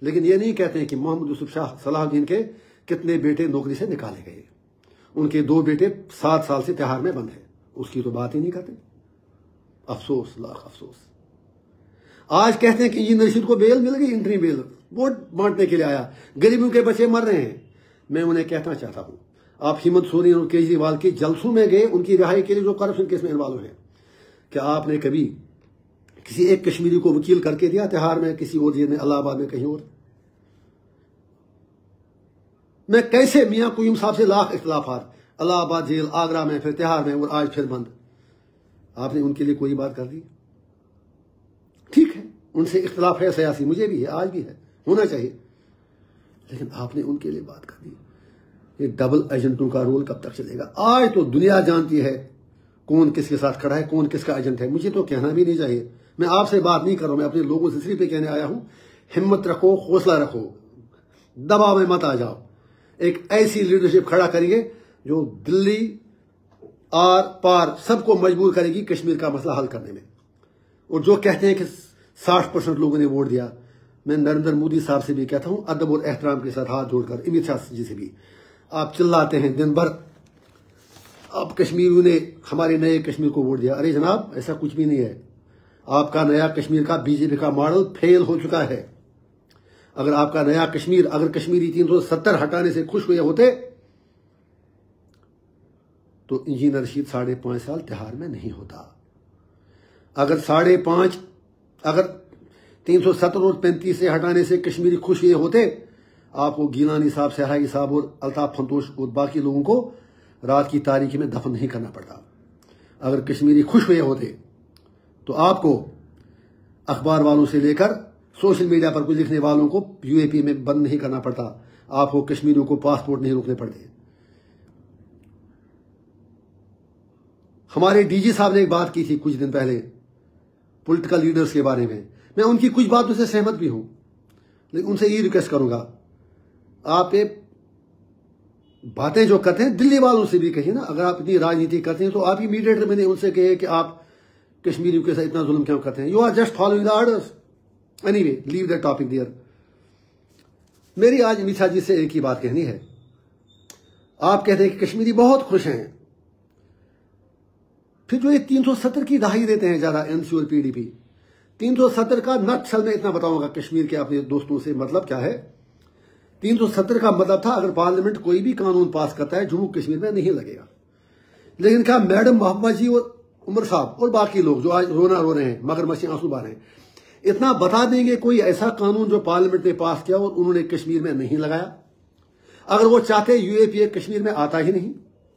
لیکن یہ نہیں کہتے ہیں کہ محمد یوسف شاہ صلاح الدین کے کتنے بیٹے نوکری سے نکالے گئے۔ ان کے دو بیٹے سات سال سے تہار میں بند ہیں۔ اس کی تو بات ہی نہیں کرتے۔ افسوس، لاکھ افسوس۔ آج کہتے ہیں کہ انجینئر رشید کو بیل مل گئی، انٹری بیل۔ ووٹ بانٹنے کے لیے آیا۔ غریبوں کے بچے مر رہے ہیں۔ میں انہیں کہنا چاہتا ہوں، آپ ہمت سورین اور کیجریوال کے جلسوں میں گئے، ان کی رہائی کے لیے جو کرپشن کیس میں انوالو ہیں۔ کیا آپ نے کبھی کسی ایک کشمیری کو وکیل کر کے دیا تہار میں، کسی اور جیل میں اللہ آباد میں، کہیں اور؟ میں کیسے میاں کوئیم صاحب سے لاکھ اختلافات، الہ آباد جیل، آگرہ میں، پھر تہار میں، اور آج پھر بند۔ آپ نے ان کے لیے کوئی بات کر دی؟ ٹھیک ہے، ان سے اختلاف ہے، سیاسی مجھے بھی ہے، آج بھی ہے، ہونا چاہیے۔ لیکن آپ نے ان کے لیے بات کر دی۔ یہ ڈبل ایجنٹوں کا رول کب تک چلے گا؟ آج تو دنیا جانتی ہے کون کس کے ساتھ کھڑا ہے، کون کس کا ایجنٹ ہے۔ مجھے تو کہنا بھی نہیں چاہیے۔ میں آپ سے بات نہیں کر رہا ہوں، میں اپنے لوگوں سے صرف کہنے آیا ہوں، ہمت رکھو، حوصلہ رکھو، دباؤ میں مت آ جاؤ۔ ایک ایسی لیڈرشپ کھڑا کریے جو دلی آر پار سب کو مجبور کرے گی کشمیر کا مسئلہ حل کرنے میں۔ اور جو کہتے ہیں کہ ساٹھ پرسنٹ لوگوں نے ووٹ دیا، میں نریندر مودی صاحب سے بھی کہتا ہوں، ادب اور احترام کے ساتھ ہاتھ جوڑ کر امت شاہ جی سے بھی۔ آپ چلاتے ہیں دن بھر۔ اب کشمیریوں نے ہمارے نئے کشمیر کو ووٹ دیا۔ ارے جناب، ایسا کچھ بھی نہیں ہے۔ آپ کا نیا کشمیر کا بی جے پی کا ماڈل فیل ہو چکا ہے۔ اگر آپ کا نیا کشمیر، اگر کشمیری تین سو ستر ہٹانے سے خوش ہوئے ہوتے، تو انجینئر رشید ساڑھے پانچ سال تہار میں نہیں ہوتا۔ اگر ساڑھے پانچ، اگر تین سو ستر اور پینتیس سے ہٹانے سے کشمیری خوش ہوئے ہوتے، آپ کو گیلانی صاحب سہائی صاحب اور الطاف فنتوش اور باقی لوگوں کو رات کی تاریخی میں دفن نہیں کرنا پڑتا۔ اگر کشمیری خوش ہوئے ہوتے، تو آپ کو اخبار والوں سے لے کر سوشل میڈیا پر کچھ لکھنے والوں کو یو اے پی میں بند نہیں کرنا پڑتا۔ آپ کو کشمیریوں کو پاسپورٹ نہیں روکنے پڑتے۔ ہمارے ڈی جی صاحب نے ایک بات کی تھی کچھ دن پہلے پولیٹیکل لیڈرز کے بارے میں۔ میں ان کی کچھ باتوں سے سہمت بھی ہوں۔ لیکن ان سے یہ ریکویسٹ کروں گا۔ آپ یہ باتیں جو کرتے ہیں، دلی والوں سے بھی کہیں نا، اگر آپ اتنی راجنیتی کرتے ہیں تو آپ ہی میڈیٹر میں نے ان سے کہے کہ آپ کشمیریوں کے ساتھ اتنا ظلم کیوں کرتے ہیں؟ You are just following the orders anyway leave the topic there میری آج میٹھا جی سے ایک ہی بات کہنی ہے۔ آپ کہتے ہیں کہ کشمیری بہت خوش ہیں۔ پھر جو یہ تین سو ستر کی دہائی دیتے ہیں زیادہ این سی اور پی ڈی پی، تین سو ستر کا نقصل میں اتنا بتاؤں گا کشمیر کے اپنے دوستوں سے مطلب کیا ہے۔ تین سو ستر کا مطلب تھا اگر پارلیمنٹ کوئی بھی قانون پاس کرتا ہے جموں کشمیر میں نہیں لگے گا۔ لیکن کیا میڈم محمد جی اور عمر صاحب اور باقی لوگ جو آج رونا رو رہے ہیں، مگر مچھلی آنسو بار ہیں اتنا بتا دیں گے کوئی ایسا قانون جو پارلیمنٹ نے پاس کیا اور انہوں نے کشمیر میں نہیں لگایا۔ اگر وہ چاہتے یو اے پی اے کشمیر میں آتا ہی نہیں۔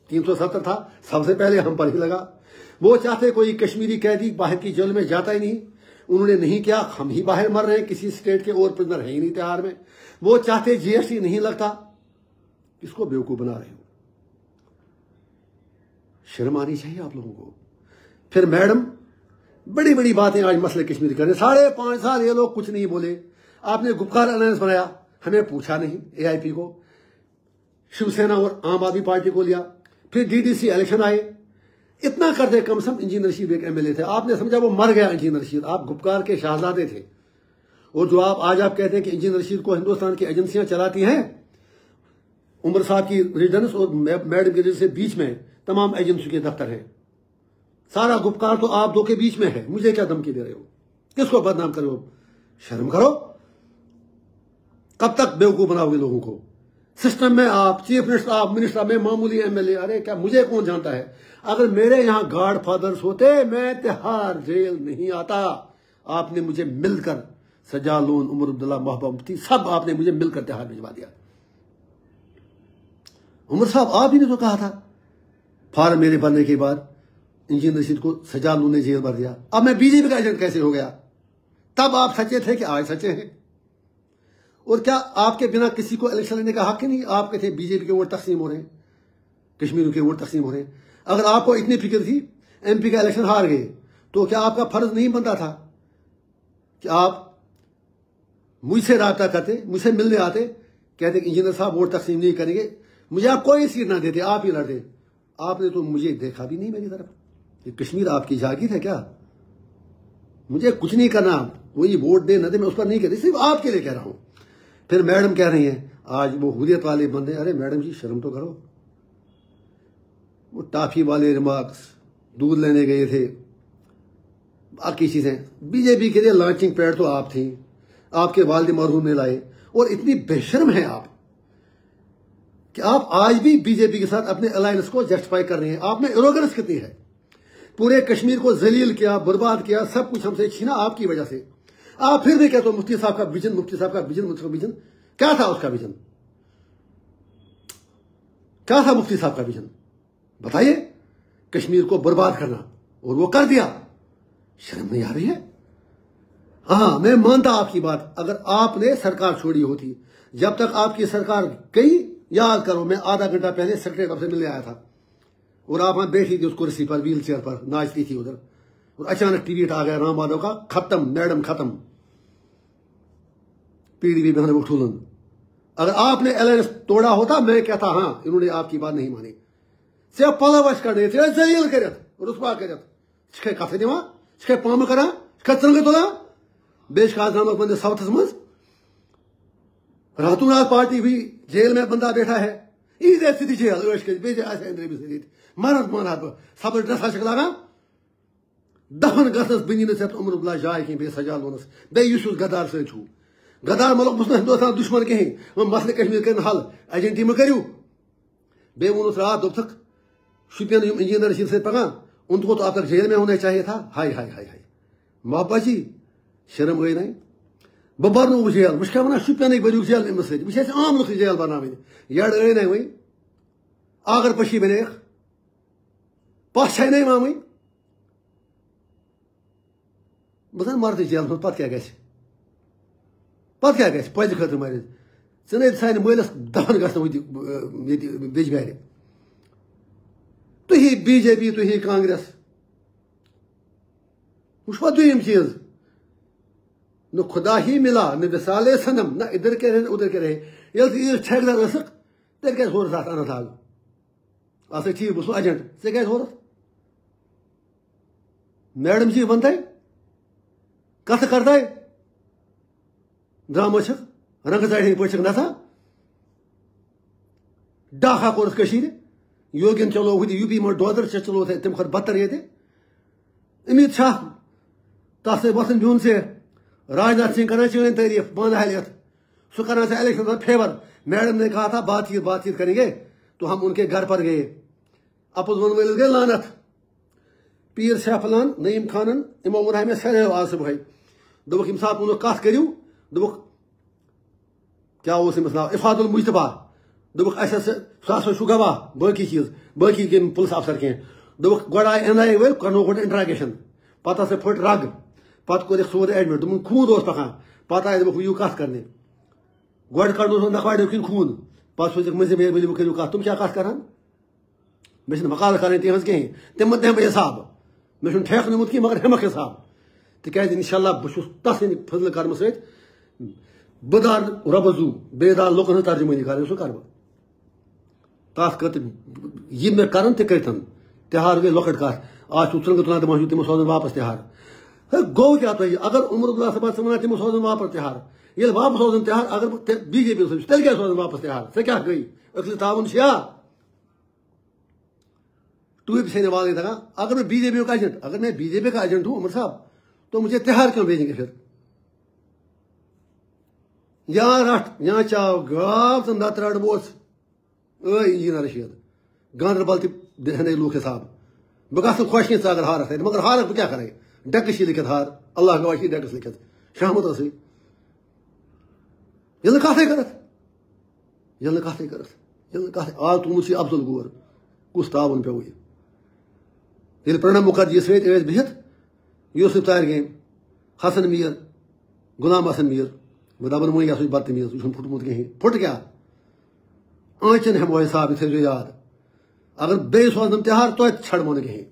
تین سو ستر تھا، سب سے پہلے ہم پر ہی لگا۔ وہ چاہتے کوئی کشمیری قیدی باہر کی جیل میں جاتا ہی نہیں۔ انہوں نے نہیں کیا، ہم ہی باہر مر رہے ہیں، کسی اسٹیٹ کے اور پرزنر ہے ہی نہیں تہار میں۔ وہ چاہتے جی ایس ٹی نہیں لگتا۔ کس کو بیوکو بنا رہے ہو؟ شرم آنی چاہیے آپ لوگوں کو۔ پھر میڈم بڑی بڑی باتیں آج مسئلے کشمیر کرنے ساڑھے پانچ سال یہ لوگ کچھ نہیں بولے۔ آپ نے گپکار الائنس بنایا، ہمیں پوچھا نہیں اے آئی پی کو۔ شیو سینا اور عام آدمی پارٹی کو لیا۔ پھر ڈی ڈی سی الیکشن آئے۔ اتنا کرتے کم سم انجینئر رشید ایک ایم ایل اے تھے۔ آپ نے سمجھا وہ مر گیا انجینئر رشید آپ گپکار کے شہزادے تھے۔ اور جو آپ آج آپ کہتے ہیں کہ انجینئر رشید کو ہندوستان کی ایجنسیاں چلاتی ہیں، عمر صاحب کی ریجنس اور میڈم کے سے بیچ میں تمام ایجنسیوں کے دفتر ہیں۔ سارا گپکار تو آپ دو کے بیچ میں ہے۔ مجھے کیا دھمکی دے رہے ہو؟ کس کو بدنام کرو شرم کرو۔ کب تک بیوقوف بناؤ گے لوگوں کو؟ سسٹم میں آپ، چیف منسٹر آپ، منسٹر میں معمولی ایم ایل اے۔ ارے، کیا مجھے کون جانتا ہے؟ اگر میرے یہاں گاڈ فادرز ہوتے، میں تہار جیل نہیں آتا۔ آپ نے مجھے مل کر سجالون عمر عبداللہ، محبوب مفتی، سب آپ نے مجھے مل کر تہار بھجوا دیا۔ عمر صاحب، آپ ہی نے تو کہا تھا۔ فارم میرے بننے کے بعد انجین رشید کو سجالون نے جیل بھر دیا۔ اب میں بی جے پی کا ایجنٹ کیسے ہو گیا؟ تب آپ سچے تھے کہ آج سچے ہیں؟ اور کیا آپ کے بنا کسی کو الیکشن لینے کا حق ہی نہیں؟ آپ کہتے بی جے پی کے ووٹ تقسیم ہو رہے ہیں، کشمیروں کے ووٹ تقسیم ہو رہے ہیں۔ اگر آپ کو اتنی فکر تھی ایم پی کا الیکشن ہار گئے، تو کیا آپ کا فرض نہیں بنتا تھا کہ آپ مجھ سے رابطہ کرتے، مجھ سے ملنے آتے، کہتے کہ انجینئر صاحب ووٹ تقسیم نہیں کریں گے؟ مجھے آپ کوئی سیٹ نہ دیتے، آپ ہی لڑتے۔ آپ نے تو مجھے دیکھا بھی نہیں میری طرف۔ یہ کشمیر آپ کی جاگیر ہے کیا؟ مجھے کچھ نہیں کرنا، وہی ووٹ دے نہ دے، میں اس پر نہیں کہہ رہی صرف آپ کے لیے کہہ رہا ہوں۔ پھر میڈم کہہ رہی ہیں، آج وہ حریت والے بندے، ارے میڈم جی شرم تو کرو۔ وہ ٹافی والے ریمارکس دودھ لینے گئے تھے۔ باقی چیزیں۔ بی جے پی کے لیے لانچنگ پیڈ تو آپ تھیں۔ آپ کے والد مرحوم نے لائے۔ اور اتنی بے شرم ہیں آپ کہ آپ آج بھی بی جے پی کے ساتھ اپنے الائنس کو جسٹیفائی کر رہے ہیں۔ آپ میں ایروگنس کتنی ہے؟ پورے کشمیر کو ذلیل کیا، برباد کیا، سب کچھ ہم سے چھینا آپ کی وجہ سے۔ آپ پھر بھی کہتے ہو مفتی صاحب کا ویژن مفتی صاحب کا ویژن مفتی کا ویژن کیا تھا اس کا ویژن کیا تھا مفتی صاحب کا ویژن بتائیے۔ کشمیر کو برباد کرنا اور وہ کر دیا۔ شرم نہیں آ رہی ہے؟ ہاں میں مانتا آپ کی بات۔ اگر آپ نے سرکار چھوڑی ہوتی، جب تک آپ کی سرکار گئی، یاد کرو، میں آدھا گھنٹہ پہلے سیکرٹری سے ملنے آیا تھا۔ اور آپ وہاں بیٹھی تھی اس کرسی پر، ویل چیئر پر، ناچتی تھی ادھر۔ اور اچانک ٹی ویٹ آ گیا، رام مادو کا، ختم، میڈم ختم۔ پی ڈی بی بہن اگر آپ نے ایل توڑا ہوتا، میں کہتا ہاں انہوں نے آپ کی بات نہیں مانی۔ صرف پلا وش کرنے ذلیل کرت، رسوا کرت۔ چھ کتھ دِوان چھ پام کران چھ ژنگہٕ تُلان بیٚیہِ چھِ آز درٛامٕژ ساوتھس منٛز راتوں رات پارٹی ہوئی، جیل میں بندہ بیٹھا ہے۔ عید سۭتی جیل ٲش کٔرِتھ بیٚیہِ آسہِ أنٛدرٕ أمِس ییٚتہِ مرد مانہٕ ہا بہٕ سبٕز ڈرٛٮ۪سا چھکھ لاگان دفن گژھنس بہٕ نِنہٕ ژےٚ عمر بلا جاے کینٛہہ بیٚیہِ سجال ووٚنُس بیٚیہِ یُس یُس غدار سۭتۍ چھُو۔ غدار ملک بہٕ چھُس نہٕ ہندوستان دُشمن کِہیٖنۍ وۄنۍ مسلہٕ کشمیٖر کٔرِن حل ایجنٹی مہٕ کٔرِو بیٚیہِ ووٚنُس راتھ دوٚپتھکھ شُپین یِم انجینئر چھِ سۭتۍ پکان ان کو تو آپ تک جیل میں ہونا چاہیے تھا۔ Hi hi hi hi. محبا جی شرم گئی نہیں؟ بہ برنو جیل۔ بہ کیا ونان شپین بریو جیل امس سۭتۍ بہ چھس عام لُکھ جیل بناوٕنۍ یڑ أنۍ نہٕ وۄنۍ آگر پشی بنیکھ پس چھے نہٕ یِوان وۄنۍ بہٕ زن مرد جیل منٛز پتہٕ کیٛاہ گژھِ پتہٕ کیٛاہ گژھِ پزِ خٲطرٕ مٲرِتھ ژٕ نَے سانہِ مٲلِس دفن گژھنہٕ وٕنہِ ییٚتہِ بیجبارِ تُہی بی جے پی تُہی کانگریس وٕچھوا دوٚیِم چیٖز نہ خدا ہی ملا نہ وِسالے سنم نہ ادھر کے رہے نہ ادھر کے رہے ییٚلہِ ژٕ عیٖذ ٹھیکدر ٲسٕکھ تیٚلہِ کیٛازِ ہورُس اَتھ اننت ناگ اَسا ٹھیٖک بہٕ چھُس اجنٹ ژےٚ کیٛازِ ہورُتھ میڈم جی وَنتَے کَتھٕ کَرتَے درٛامٕژ چھَکھ رنٛگہٕ ژَرِ ہٕنٛدۍ پٲٹھۍ چھَکھ یوگین چلو ہوٚتہِ یوٗ پی منٛز ڈودر ژےٚ چلو تَمہِ کھۄتہٕ بدتر ییٚتہِ اُمید چھا تَتھ سۭتۍ وۄتھُن بِہُن ژےٚ راجناتھ سنگھ کرنا چٲنۍ تعریف پانہٕ ہلیتھ سُہ کرنا ژےٚ الیکشن کا فیور۔ میڈم نے کہا تھا، بات چیت بات چیت کریں گے تو ہم ان کے گھر پر گئے۔ اپوز ون وٲلِس لانت پیٖر سیف لان نعیٖم خانن یِمو ووٚن مےٚ سریو آز صبحٲے دوٚپُکھ ییٚمہِ ساتہٕ ووٚنُکھ کَتھ کٔرِو دوٚپُکھ کیٛاہ اوس أمِس ناو المجتبا دوٚپُکھ اَسہِ ہسا سُہ گواہ باقٕے چیٖز باقٕے کٔمۍ افسر کینٛہہ دوٚپُکھ گۄڈٕ این آی اے وٲلۍ کرنووُکھ گۄڈٕ انٹراگیشن۔ پتہٕ ہسا پھٔٹ رگ، پتہٕ کوٚرُکھ سورُے ایڈمِٹ دوٚپُن خوٗن اوس پکان پتہٕ آیہِ دوٚپُکھ وۄنۍ یِیِو کتھ کرنہِ گۄڈٕ کڑنووس نکھواڑیو کِنۍ خوٗن۔ پتہٕ سوٗزِکھ مٔنٛزِم ہے ؤلِو کٔرِو کتھ تِم کیٛاہ کتھ کران مےٚ چھِنہٕ وکالت کرٕنۍ تِہٕنٛز کِہیٖنۍ تِمن دِمہٕ بہٕ حِساب مےٚ چھُنہٕ ٹھیکہٕ نِمُت کینٛہہ مگر ہٮ۪مکھ حِساب تِکیٛازِ اِنشاء اللہ بہٕ چھُس تتھ سٕنٛدِ فضلہٕ کرمہٕ سۭتۍ بہٕ دار رۄبس زوٗ بیٚیہِ دار لُکن ہٕنٛز ترجمٲنی کرن تہِ کٔرتن تہار گٔے لۄکٕٹ کتھ آز چھُ ژٕرنٛگہٕ تُلان دپان چھُ تِمو سوزن واپس تہار گو کیا تۄہہِ اگر عمر عبداللہ صٲبس ژٕ ونان تِمو سوزن واپس تہار ییٚلہِ واپس سوزن تہار اگر بہٕ بی جے پی سۭتۍ تیٚلہِ کیٛازِ سوزن واپس تہار ژےٚ کیٛاہ گٔے أکلہِ تعاوُن چھا تُہۍ بھی سینے والے لگا اگر میں بی جے پی کا ایجنٹ اگر میں بی جے پی کا ایجنٹ ہوں، عمر صاحب، تو مجھے تہار کیوں بھیجیں گے پھر؟ یہاں رٹ یہاں چاو گاو تو نت رٹ بوس۔ اے انجینئر رشید گاندربل تہ ہن لوک حساب بہ گھس خوش کھین اگر ہارک مگر ہارک بہ کیا کرے؟ ڈیکس لکھت ہار۔ اللہ گواہ ڈیکس لکھت۔ شامت اس یل کتھے کرت۔ یل کتھے کرت۔ یل کتھ آز تمت افضل گور کس تعاون پیو یہ یل پرنب مکھرجی ست بہت یوسف تار گیم حسن میر، غلام حسن میر بہ دپن وۄنۍ یہِ بدتمیٖز یہِ چھُنہٕ پھُٹمُت کِہیٖنۍ پھُٹ کیٛاہ آنچن ہٮ۪مو حساب یہِ تھٲیزیو یاد۔ اگر بیٚیہِ سوزنم تہار توتہِ چھڑمو نہٕ کِہیٖنۍ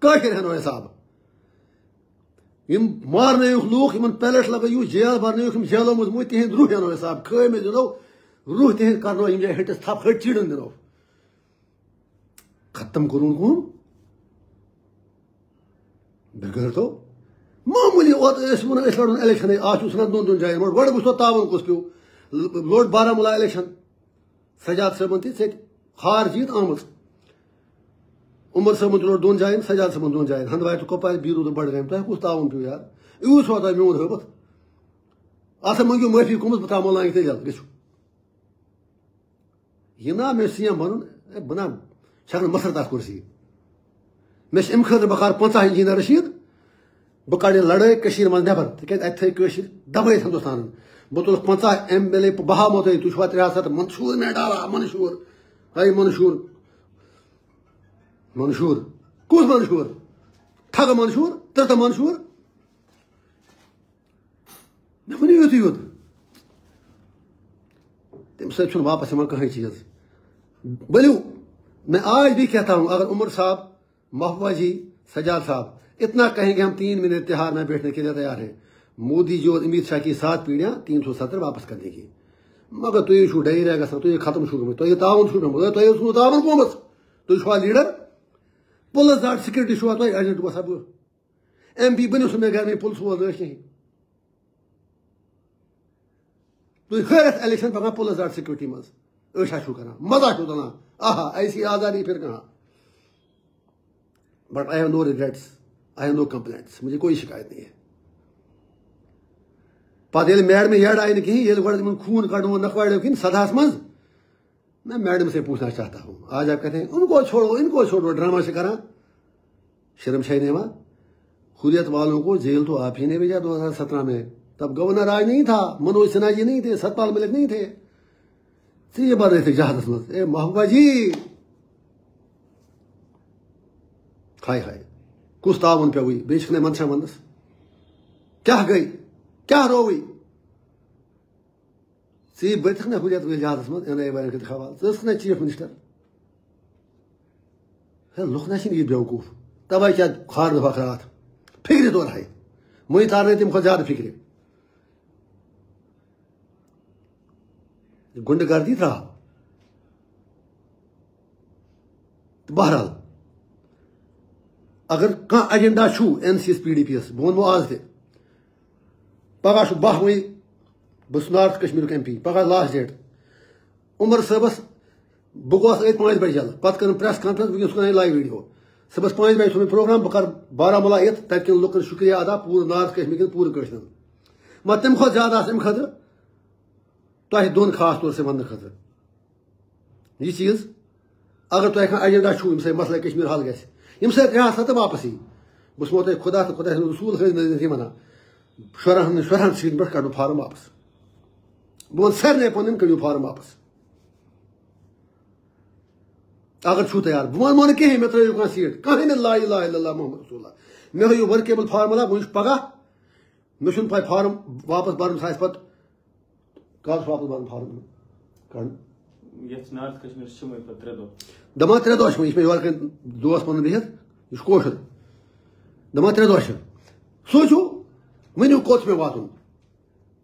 کٲشِر ہٮ۪نو حساب یِم مارنٲیِکھ لوٗکھ یِمن پیلٹ لگٲیِو جیل برنٲیِکھ یِم جیلو منٛز موٗدۍ تِہنٛدۍ روح ہٮ۪نو حساب خٲمِس دِنو روح تِہنٛدۍ کرنو، یِم جایہِ ہٹِس تھپ ہٹۍ چیٖڑن دِنو ختم کرون کون بغیر تو معمولی اوت اس ون اس لڑن الیکشن آج سنن دون دون جائیں گۄڈٕ وٕچھو تاون کُس پیو لوٚڑ بارہمولہ الیکشن۔ سجاد صٲبن تہِ ژےٚ ہار جیت آمٕژ عمر صٲبن تہِ لوٚڑ دۄن جایَن سجاد صٲبن دۄن جایَن ہندوارِ تہٕ کۄپوارِ بیٖرو تہٕ بڈگامہِ تۄہہِ کُس تعاوُن پیو یار؟ یوٗت چھُوا تۄہہِ میون ہٲبتھ اتھ منٛگِو معٲفی گوٚمُت بہٕ ترٛاوٕ ملٲنۍ تیٚلہِ گٔژھِو یہ نا مےٚ سی ایم بنُن بہٕ نا چھَکھ نہٕ مَسر تَتھ کُرسی مےٚ چھِ اَمہِ خٲطرٕ بہٕ کَرٕ پنٛژاہ انجیٖنر رشیٖد بہٕ کَڑٕ لڑٲے کٔشیٖرِ منٛز نٮ۪بر تِکیٛازِ اَتہِ تھٲے کٲشِر دبٲیِتھ ہندوستانن بہٕ ایم ایل اے بہٕ ہاومو تۄہہِ تُہۍ چھُوا ترٛےٚ ہَتھ ڈالا، منشوٗر۔ ہے منشوٗر۔ منشوٗر۔ کُس منشوٗر؟ ٹھگہٕ منشوٗر ترٛےٚ منشوٗر۔ مےٚ ؤنِو یُتُے یوت تَمہِ سۭتۍ چھُنہٕ واپس یِوان کٕہٕنۍ چیٖز۔ بلیو، میں آج بھی کہتا ہوں، اگر عمر صاحب محبوبہ جی سجاد صاحب، اتنا کہیں گے ہم تین منٹ تہار میں بیٹھنے کے لیے تیار ہیں۔ مودی جی اور امت شاہ کی سات پیڑیاں تین سو ستر واپس کرنے کی مگر تھی چھو ڈی رہ گا تھی ختم چھو گمت تھی تعاون شروع چھو گمت تھی تعاون کو گومت تھی چھوا لیڈر؟ پولیس گارڈ سیکورٹی چھوا تھی ایجنٹ بسا بہ ایم پی بنو سو مے گھر میں پولیس وول ٲسۍ کِہیٖنۍ تُہۍ ہٲرتھ الیکشن پکان پولیس گارڈ سیکورٹی منٛز عشا چھو کران مزہ چھو تلان آہا، ایسی آزادی پھر کہاں۔ But I have no regrets I have no complaints مجھے کوئی شکایت نہیں ہے۔ پتہ ییٚلہِ میڈم یڈ آئی نہٕ کِہیٖنۍ ییٚلہِ گۄڈٕ تِمن خوٗن کڑو نکھواڑیو کِنۍ سدہس منٛز میں میڈم سے پوچھنا چاہتا ہوں۔ آج آپ کہتے ہیں، ان کو چھوڑو، ان کو چھوڑو، ڈرامہ سے کرا۔ شرم شاہی نیوا خوریت والوں کو جیل تو آپ ہی نے بھیجا دو ہزار سترہ میں۔ تب گورنر راج نہیں تھا، منوج سنہا جی نہیں تھے، ستپال ملک نہیں تھے۔ ژے بر ٲسۍ جہادس منٛز اے محبوبہ جی ہاے ہاے کُس تعاوُن پیوٚوٕے بیٚیہِ چھِکھ نہٕ منشا وننس کیٛاہ گٔے کیٛاہ رووٕے ژٕ بٔرتھکھ نا ہُریت وٲلۍ جہادس منٛز این آی والٮ۪ن خٲطرٕ حوالہٕ ژٕ ٲسٕکھ چیف منسٹر ہے لُکھ نا چھِنہٕ یہِ بیوقوٗف تَوے کیٛاہ کھارنہٕ ہۄکھ راتھ فِکرِ طور ہاے مٔنٛزۍ تارنٲے تَمہِ کھۄتہٕ زیادٕ فِکرِ گنڈ گردی تراو بہرحال اگر کھانا agenda N C S P D P یس بہ ونو آج تہ پگہ بہ مئی بس نارتھ کشمیر ایم پی پگہ لاسٹ ڈیٹ عمر صبس بہ گوس ات پانچ بجے جل پتہ کر پریس کانفرنس ونکس کر لائیو ویڈیو۔ صبح پانچ بجے تھو پروگرام بہ کر بارہمولہ یت تت کن لکن شکریہ ادا پور نارتھ کشمیر کن پور کشمیر مگر تمہ کھت زیادہ ام خاطر تہ دون خاص طور سے ون خاطر یہ چیز، اگر تہ ایجنڈا چھو یم مسئلہ کشمیر حل گھس یم سات ریاست تو واپس بس مو تہ خدا تو خدا رسول خدمت ونان شرہن شرہن سیٹ پہ کڑو فارم واپس۔ بہ ون سارے پن کڑو فارم واپس۔ اگر چھو تیار۔ بہ ون مو کہیں مے ترو کھانا سیٹ۔ کہیں لا الہ الا اللہ محمد رسول اللہ۔ مے ہو ورکیبل فارمولا وہ پگہ مے چھن پاے فارم واپس برن سا پتہ کالس واپس بند فارم۔ کڑ یتھ نارتھ کشمیر شمے پتہ ترے دو دما ترے دو شمے یہ یور کن دوست پن بہت یہ کوشر دما ترے دو سوچو ونیو کوت مے واتن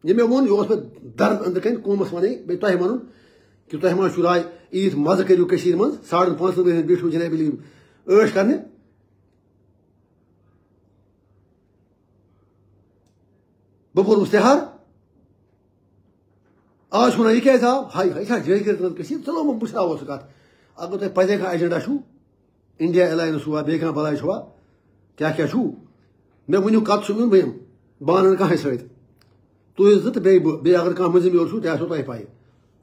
یہ مے وون یہ درد اندر کن قومس ون بی تہ ون کہ تہ ما شراے عید مزہ کرو کشیر من ساڑن پانچ بجے بیٹھو جناب علی عش کرنے بہ پورس تہار آج ونان یہ کیا آو ہائی ہائی یہ جٲرۍ کٔشیٖر چلو بہٕ وٕچھناوو سُہ کَتھ اگر تۄہہِ پَزے کانٛہہ ایجنڈا چھُو انڈیا ایلاینس چھُوا بیٚیہِ کانٛہہ بلاے چھُوا کیٛاہ کیٛاہ چھُو مےٚ ؤنِو کَتھ چھُ نیُن بہٕ یِمہٕ بہٕ اَنن کانٛہہ سۭتۍ تُہۍ زٕ تہٕ بیٚیہِ بہٕ بیٚیہِ اگر کانٛہہ مٔنٛزِم یور چھُو تہِ آسیو تۄہہِ پَیہِ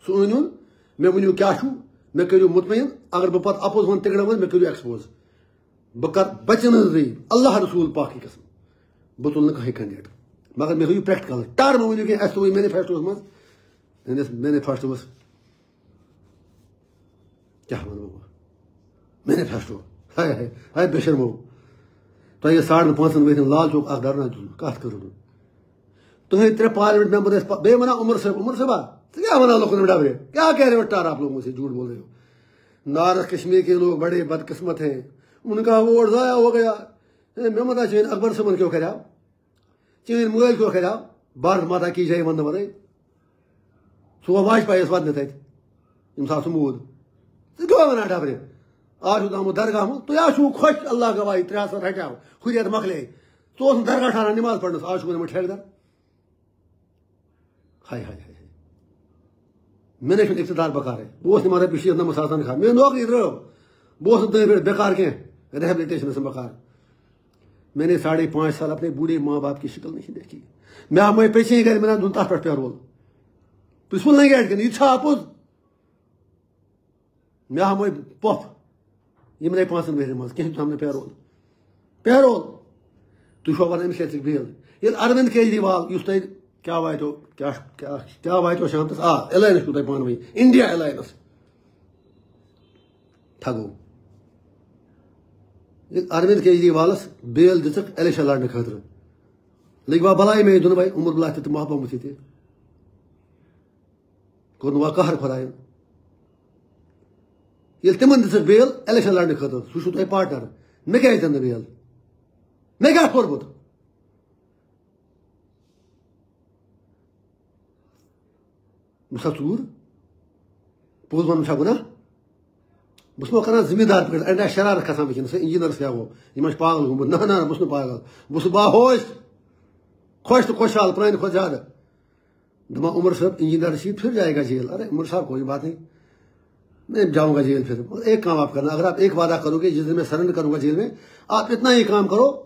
سُہ أنۍوُن مےٚ ؤنِو کیٛاہ چھُو مےٚ کٔرِو اگر بہٕ پَتہٕ اپوز وَنہٕ تِگڑٕ وَنہٕ مےٚ کٔرِو ایٚکسپوز بہٕ کَرٕ بَچن ہٕنٛز اللہ رسوٗل پاکٕے قٕسم۔ بہٕ تُلہٕ نہٕ کٕہٕنۍ مگر مےٚ ہٲیِو پرٛیکٹِکل ٹر مہٕ ؤنِو کینٛہہ اَسہِ تھوٚو مینِفیسٹوَس منٛز مینِفیسٹوَس کیا ونو مینیفیسٹو ہائے ہائے ہائے بے شرم شرمو تہ ساڑن پانچن ورین لال چوک اخ درنا دن کت کرو تہذ ترے پارلیمنٹ ممبر بے ونا عمر صاحب، عمر صاحبہ ژٕ کیٛاہ وَنان لوگوں ڈبرے کیا کہہ رہے ہو؟ ٹار آپ لوگوں سے جھوٹ بول رہے ہو۔ نارتھ کشمیر کے لوگ بڑے بدقسمت ہیں۔ ان کا ووٹ ضائع ہو گیا۔ میں متا چین اکبر صاحب کیوں کھڑا چین مول کیوں کھڑا بھارت ماتا کی جائے ون ورے سہ گوٚو واجپائی ودنہِ تتہِ ییٚمہِ ساتہٕ سُہ موٗد ژٕ کیٛاہ وَنان ڈبرِ۔ آج آمت درگاہ من تھی آو خوش اللہ گواہی ترے سا رٹاو ہریت مکلے ژٕ درگاہ ٹھہران نماز پڑھنس۔ آج چھُ ٹھیکہٕ در۔ ہائے ہائے ہائے مےٚ نَے چھُنہٕ اقتدار بکارے بہٕ اوسُس نِوان رۄپیہِ شیٖتھ نَمتھ ساس تنخواہ مےٚ نوکری درٛٲو بہٕ اوسُس دٔہہِ پٮ۪ٹھ بیکار کینٛہہ ریہبلٹیشن ٲسٕم بکار۔ میں نے ساڑھے پانچ سال اپنے بوڑھے ماں باپ کی شکل نہیں دیکھی۔ میں ہمیں پیچھے ہی گئے میں نے تتھ پہ پیرول پرسپل نہیں گیٹ کرنی یہ اچھا، اپوز میں ہمیں پوپ یمن پانچن ورین مز کہیں ہم پیرول۔ پیرول۔ تھی چھو ون امس بیل۔ یل اروند کیجریوال اس تھی کیا واتو کیا واتو شامتس آ الائنس چھو تھی پانوی انڈیا الائنس ٹھگو اروند کیجریوالس بیل دک الیکشن لڑنے خاطر۔ لگ وا بلائی میں دون بھائی عمر بلا تہ محبوب مفتی تہ کور وا قہر خدائن یل تمن دک بیل، الیکشن لڑنے خاطر سہ چھو تہ پارٹنر۔ مے کیا دن بیل؟ مے کیا کورمت بسا ژور پوز ون چھا گناہ؟ بس ما کران ذمہ دار پہ انڈا شرارت کھسان ونکس انجینئرس کیا گو یہ پاگل گومت۔ نہ نہ بس پاگل۔ بس باہوش۔ خوش تو خوشحال پرانی کھت زیادہ دما عمر صاحب انجینئر سی پھر جائے گا جیل ارے، عمر صاحب، کوئی بات نہیں۔ میں جاؤں گا جیل پھر۔ ایک کام آپ کرنا، اگر آپ ایک وعدہ کرو گے، جس دن میں سرنڈر کروں گا جیل میں، آپ اتنا ہی کام کرو۔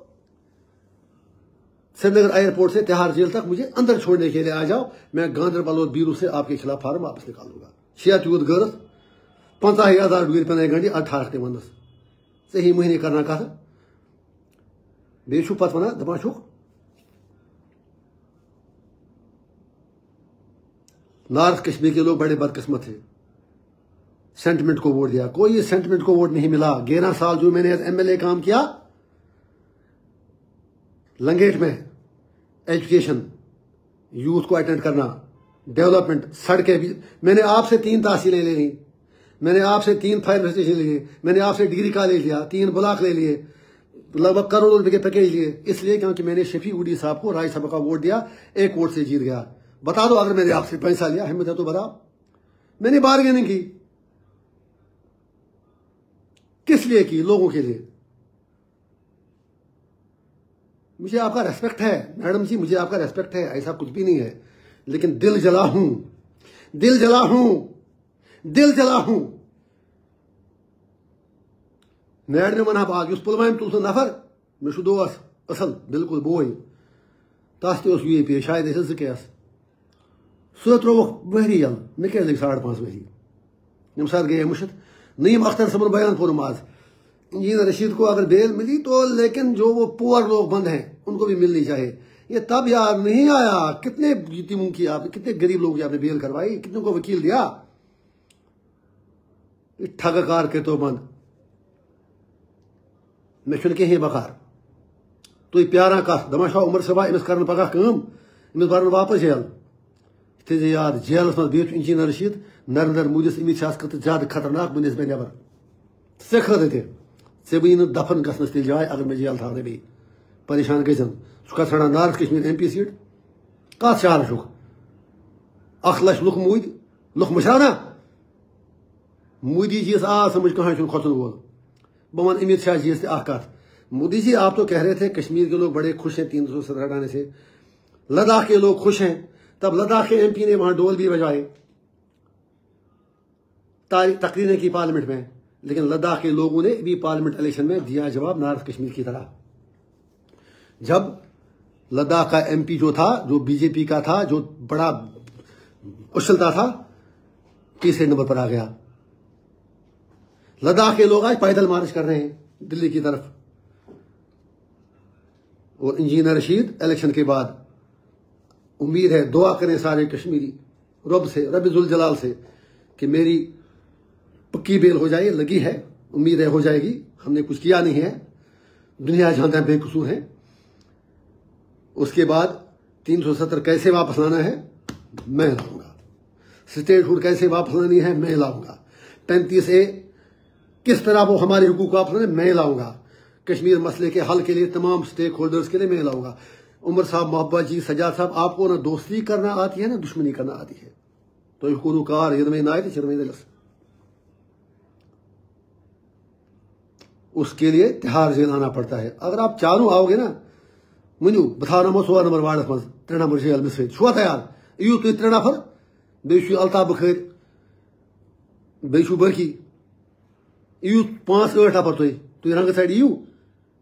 سری نگر ایئرپورٹ سے تہار جیل تک مجھے اندر چھوڑنے کے لیے آ جاؤ۔ میں گاندربل اور بیرو سے آپ کے خلاف فارم واپس نکالوں گا۔ شیعہ تیوت غرض پنچہ ہزار ڈگری پہ گنڈی اٹھارہ تہ ونس صحیح مہینے کرنا کت بیچ پتہ ونان دپان نارتھ کشمیر کے لوگ بڑے بدقسمت تھے۔ سینٹیمنٹ کو ووٹ دیا۔ کوئی سینٹیمنٹ کو ووٹ نہیں ملا۔ گیارہ سال جو میں نے ایم ایل اے کام کیا، لنگیٹ میں ایجوکیشن، یوتھ کو اٹینڈ کرنا، ڈیولپمنٹ، سڑکیں بھی۔ میں نے آپ سے تین تحصیلیں لے لی میں نے آپ سے تین فائر اسٹیشن لیے میں نے آپ سے ڈگری کالج لیا، تین بلاک لے لیے، لگ بھگ کروڑوں روپے کے پیکیج لیے۔ اس لیے کیونکہ میں نے شفیع اڈی صاحب کو راج سبھا کا ووٹ دیا، ایک ووٹ سے جیت گیا۔ بتا دو اگر میں نے آپ سے پیسہ لیا، ہمت ہے تو بتا میں نے بارگیننگ کی۔ کس لیے کی؟ لوگوں کے لیے۔ مجھے آپ کا ریسپیکٹ ہے۔ میڈم جی مجھے آپ کا ریسپیکٹ ہے۔ ایسا کچھ بھی نہیں ہے۔ لیکن دل جلا ہوں۔ دل جلا ہوں۔ دل جلا ہوں۔ نیڈ ون باغ اس پلوامہ تل سو نفر۔ مے دوس اصل بالکل بوے تس تہ یو اے پی شاید زٕ کیس سہ تروک ؤری یل مے کیٛازِ لگہِ ساڑ پانٛژھ ؤری ییٚمہِ ساتہٕ گٔیے نعیٖم اختر صٲبن بیان پوٚرُم آز انجینئر رشید کو اگر بیل ملی تو، لیکن جو وہ پور لوگ بند ہیں، ان کو بھی ملنی چاہیے۔ یہ تب یاد نہیں آیا کتنے یتیموں کی آپ کتنے غریب لوگ آپ نے بیل کروائی کتنے کو وکیل دیا۔ ٹھگ کار کے تو بند۔ مے چھُنہٕ کِہیٖنۍ بکار تُہۍ پیاران کتھ دپان چھا عمر صٲبا أمِس کرن پگاہ کٲم أمِس برن واپس جیل۔ تھٲیزِ یاد جیلس منٛز بِہِتھ چھُ انجیٖنر رشیٖد نریندر مودی أمِس چھِ خٲطرٕ زیادٕ خطرناک بنسبت نٮ۪بر ژےٚ خٲطرٕ تہِ ژےٚ بہٕ نہٕ دفن گژھنس تیٚلہِ جاے اگر مےٚ جیل تھاونہٕ بیٚیہِ پریشان گژھن ژٕ کتھ ژھانڈان north Kashmir M P seat کتھ شہرس چھُکھ اکھ لچھ لُکھ موٗدۍ لُکھ مٔشراونا مودی جی آ سمجھ کہاں چھُنہٕ کھۄژُن وول بہٕ وَنہٕ امت شاہ جیس تہِ اکھ کتھ مودی جی آپ تو کہہ رہے تھے کشمیر کے لوگ بڑے خوش ہیں، تین سو سترہ ہٹانے سے۔ لداخ کے لوگ خوش ہیں۔ تب لداخ کے ایم پی نے وہاں ڈول بھی بجائے۔ تقریریں کی پارلیمنٹ میں، لیکن لداخ کے لوگوں نے بھی پارلیمنٹ الیکشن میں دیا جواب نارتھ کشمیر کی طرح۔ جب لداخ کا ایم پی جو تھا، جو بی جے پی کا تھا، جو بڑا اچھلتا تھا، تیسرے نمبر پر آ گیا۔ لداخ کے لوگ آج پیدل مارچ کر رہے ہیں دلی کی طرف۔ اور انجینئر رشید، الیکشن کے بعد امید ہے، دعا کریں سارے کشمیری رب سے، رب ذوالجلال سے کہ میری پکی بیل ہو جائے، لگی ہے، امید ہے، ہو جائے گی۔ ہم نے کچھ کیا نہیں ہے۔ دنیا جانتا ہے بے قصور ہے۔ اس کے بعد تین سو ستر کیسے واپس لانا ہے؟ میں لاؤں گا۔ اسٹیٹ ہوڈ کیسے واپس لانی ہے؟ میں لاؤں گا۔ پینتیس اے، کس طرح وہ ہمارے حقوق واپس لانے؟ میں لاؤں گا۔ کشمیر مسئلے کے حل کے لیے تمام اسٹیک ہولڈرز کے لیے میں لاؤں گا۔ عمر صاحب محبت جی سجاد صاحب، آپ کو نہ دوستی کرنا آتی ہے، نہ دشمنی کرنا آتی ہے۔ تو یہ کار یہ میں نائے تھے اس کے لیے تہار جیل آنا پڑتا ہے۔ اگر آپ چاروں آؤ گے نا ونیو بتھا نمو ژور نمبر وارڈس مز ترے نمبر جیل مس چھوا تیار۔ ایو تھی ترے نفر بیٚیہِ الطاف بخیر۔ بیٚیہِ بٲقی ایو پانٛژھ ٲٹھ نفر تُہۍ تُہۍ رنٛگہٕ سایڈ یِیِو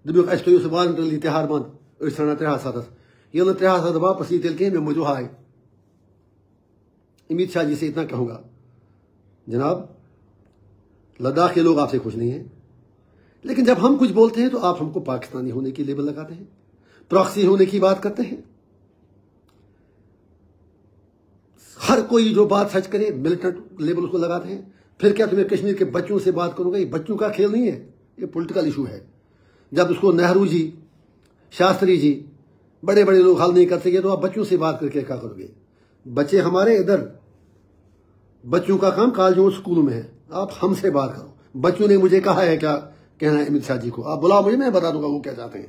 دٔپِو اَسہِ تھٲیِو سُہ والنٹرلی تہار بنٛد أسۍ ژھانڈان ترٛےٚ ہتھ سَتَس ییٚلہِ نہٕ ترٛےٚ واپس یی تیٚلہِ کِہیٖنۍ مےٚ موٗجوٗب ہاے امید شاہ جی سے اتنا کہوں گا۔ جناب، لداخ کے لوگ آپ سے خوش نہیں ہیں۔ لیکن جب ہم کچھ بولتے ہیں تو آپ ہم کو پاکستانی ہونے کی لیبل لگاتے ہیں، پراکسی ہونے کی بات کرتے ہیں۔ ہر کوئی جو بات سچ کرے ملٹنٹ لیبل اس کو لگاتے ہیں۔ پھر کیا تمہیں کشمیر کے بچوں سے بات کروں گا؟ یہ بچوں کا کھیل نہیں ہے، یہ پولیٹیکل ایشو ہے۔ جب اس کو نہرو جی شاستری جی بڑے بڑے لوگ حل نہیں کر سکے تو آپ بچوں سے بات کر کے کیا کرو گے؟ بچے ہمارے ادھر، بچوں کا کام کالجوں اور اسکولوں میں ہے۔ آپ ہم سے بات کرو۔ بچوں نے مجھے کہا ہے کیا؟ کہنا ہے امت شاہ جی کو۔ آپ بلاؤ مجھے، میں بتا دوں گا وہ کیا چاہتے ہیں۔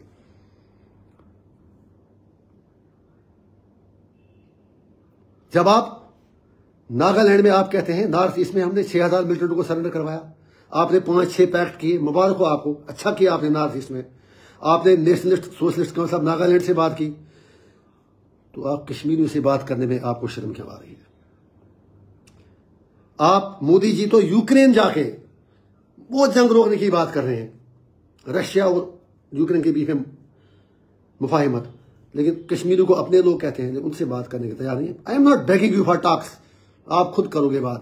جب آپ ناگالینڈ میں آپ کہتے ہیں، نارتھ ایسٹ میں ہم نے چھ ہزار ملٹنٹوں کو سرنڈر کروایا۔ آپ نے پانچ چھ پیکٹ کیے، مبارک ہو آپ کو۔ اچھا کیا آپ نے نارتھ ایسٹ میں۔ آپ نے نیشنلسٹ، سوشلسٹ کونسل ناگالینڈ سے بات کی۔ تو آپ کشمیریوں سے بات کرنے میں آپ کو شرم کیوں آ رہی ہے۔ آپ مودی جی تو یوکرین جا کے وہ جنگ روکنے کی بات کر رہے ہیں۔ رشیا اور یوکرین کے بیچ میں مفاہمت۔ لیکن کشمیری کو اپنے لوگ کہتے ہیں، ان سے بات کرنے کے تیار نہیں۔ I am not begging you for talks آپ خود کرو گے بات۔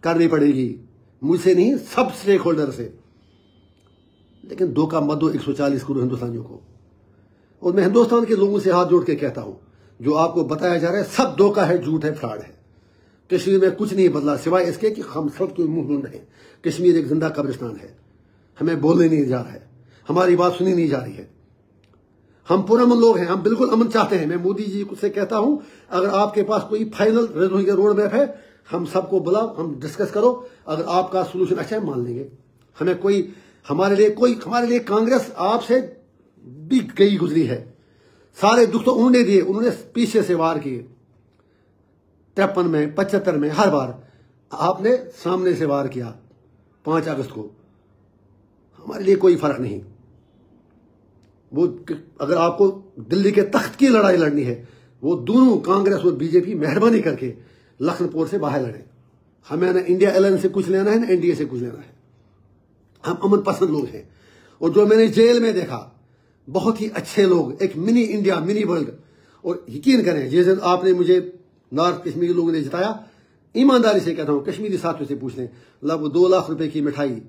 کرنی پڑے گی۔ مجھ سے نہیں، سب اسٹیک ہولڈر سے۔ لیکن دو کا مدو ایک سو چالیس کروڑ ہندوستانیوں کو۔ اور میں ہندوستان کے لوگوں سے ہاتھ جوڑ کے کہتا ہوں، جو آپ کو بتایا جا رہا ہے، سب دو کا ہے، جھوٹ ہے فراڈ ہے۔ کشمیر میں کچھ نہیں بدلا سوائے اس کے کہ ہم سب کو منہ ڈھونڈ رہے۔ ہیں کشمیر ایک زندہ قبرستان ہے۔ ہمیں بولنے نہیں جا رہا ہے۔ ہماری بات سنی نہیں جا رہی ہے۔ ہم پرامن لوگ ہیں، ہم بالکل امن چاہتے ہیں۔ میں مودی جی سے کہتا ہوں، اگر آپ کے پاس کوئی فائنل روڈ میپ ہے، ہم سب کو بلاؤ، ہم ڈسکس کرو۔ اگر آپ کا سولوشن اچھا ہے، مان لیں گے۔ ہمیں کوئی، ہمارے لیے کوئی، ہمارے لیے کانگریس آپ سے بھی گئی گزری ہے۔ سارے دکھ تو انہوں نے دیے، انہوں نے پیچھے سے وار کیے۔ ترپن میں، پچہتر میں، ہر بار آپ نے سامنے سے وار کیا پانچ اگست کو۔ ہمارے لیے کوئی فرق نہیں۔ وہ اگر آپ کو دلی کے تخت کی لڑائی لڑنی ہے، وہ دونوں کانگریس اور بی جے پی مہربانی کر کے لکھن پور سے باہر لڑیں۔ ہمیں نہ انڈیا ایلائنس سے کچھ لینا ہے، نہ انڈیا سے کچھ لینا ہے۔ ہم امن پسند لوگ ہیں۔ اور جو میں نے جیل میں دیکھا، بہت ہی اچھے لوگ، ایک منی انڈیا، منی ورلڈ۔ اور یقین کریں، جس دن آپ نے مجھے نارتھ کشمیری لوگوں نے جتایا۔ ایمانداری سے کہتا ہوں، کشمیری ساتھیوں سے پوچھ لیں لگ دو لاکھ روپے کی مٹھائی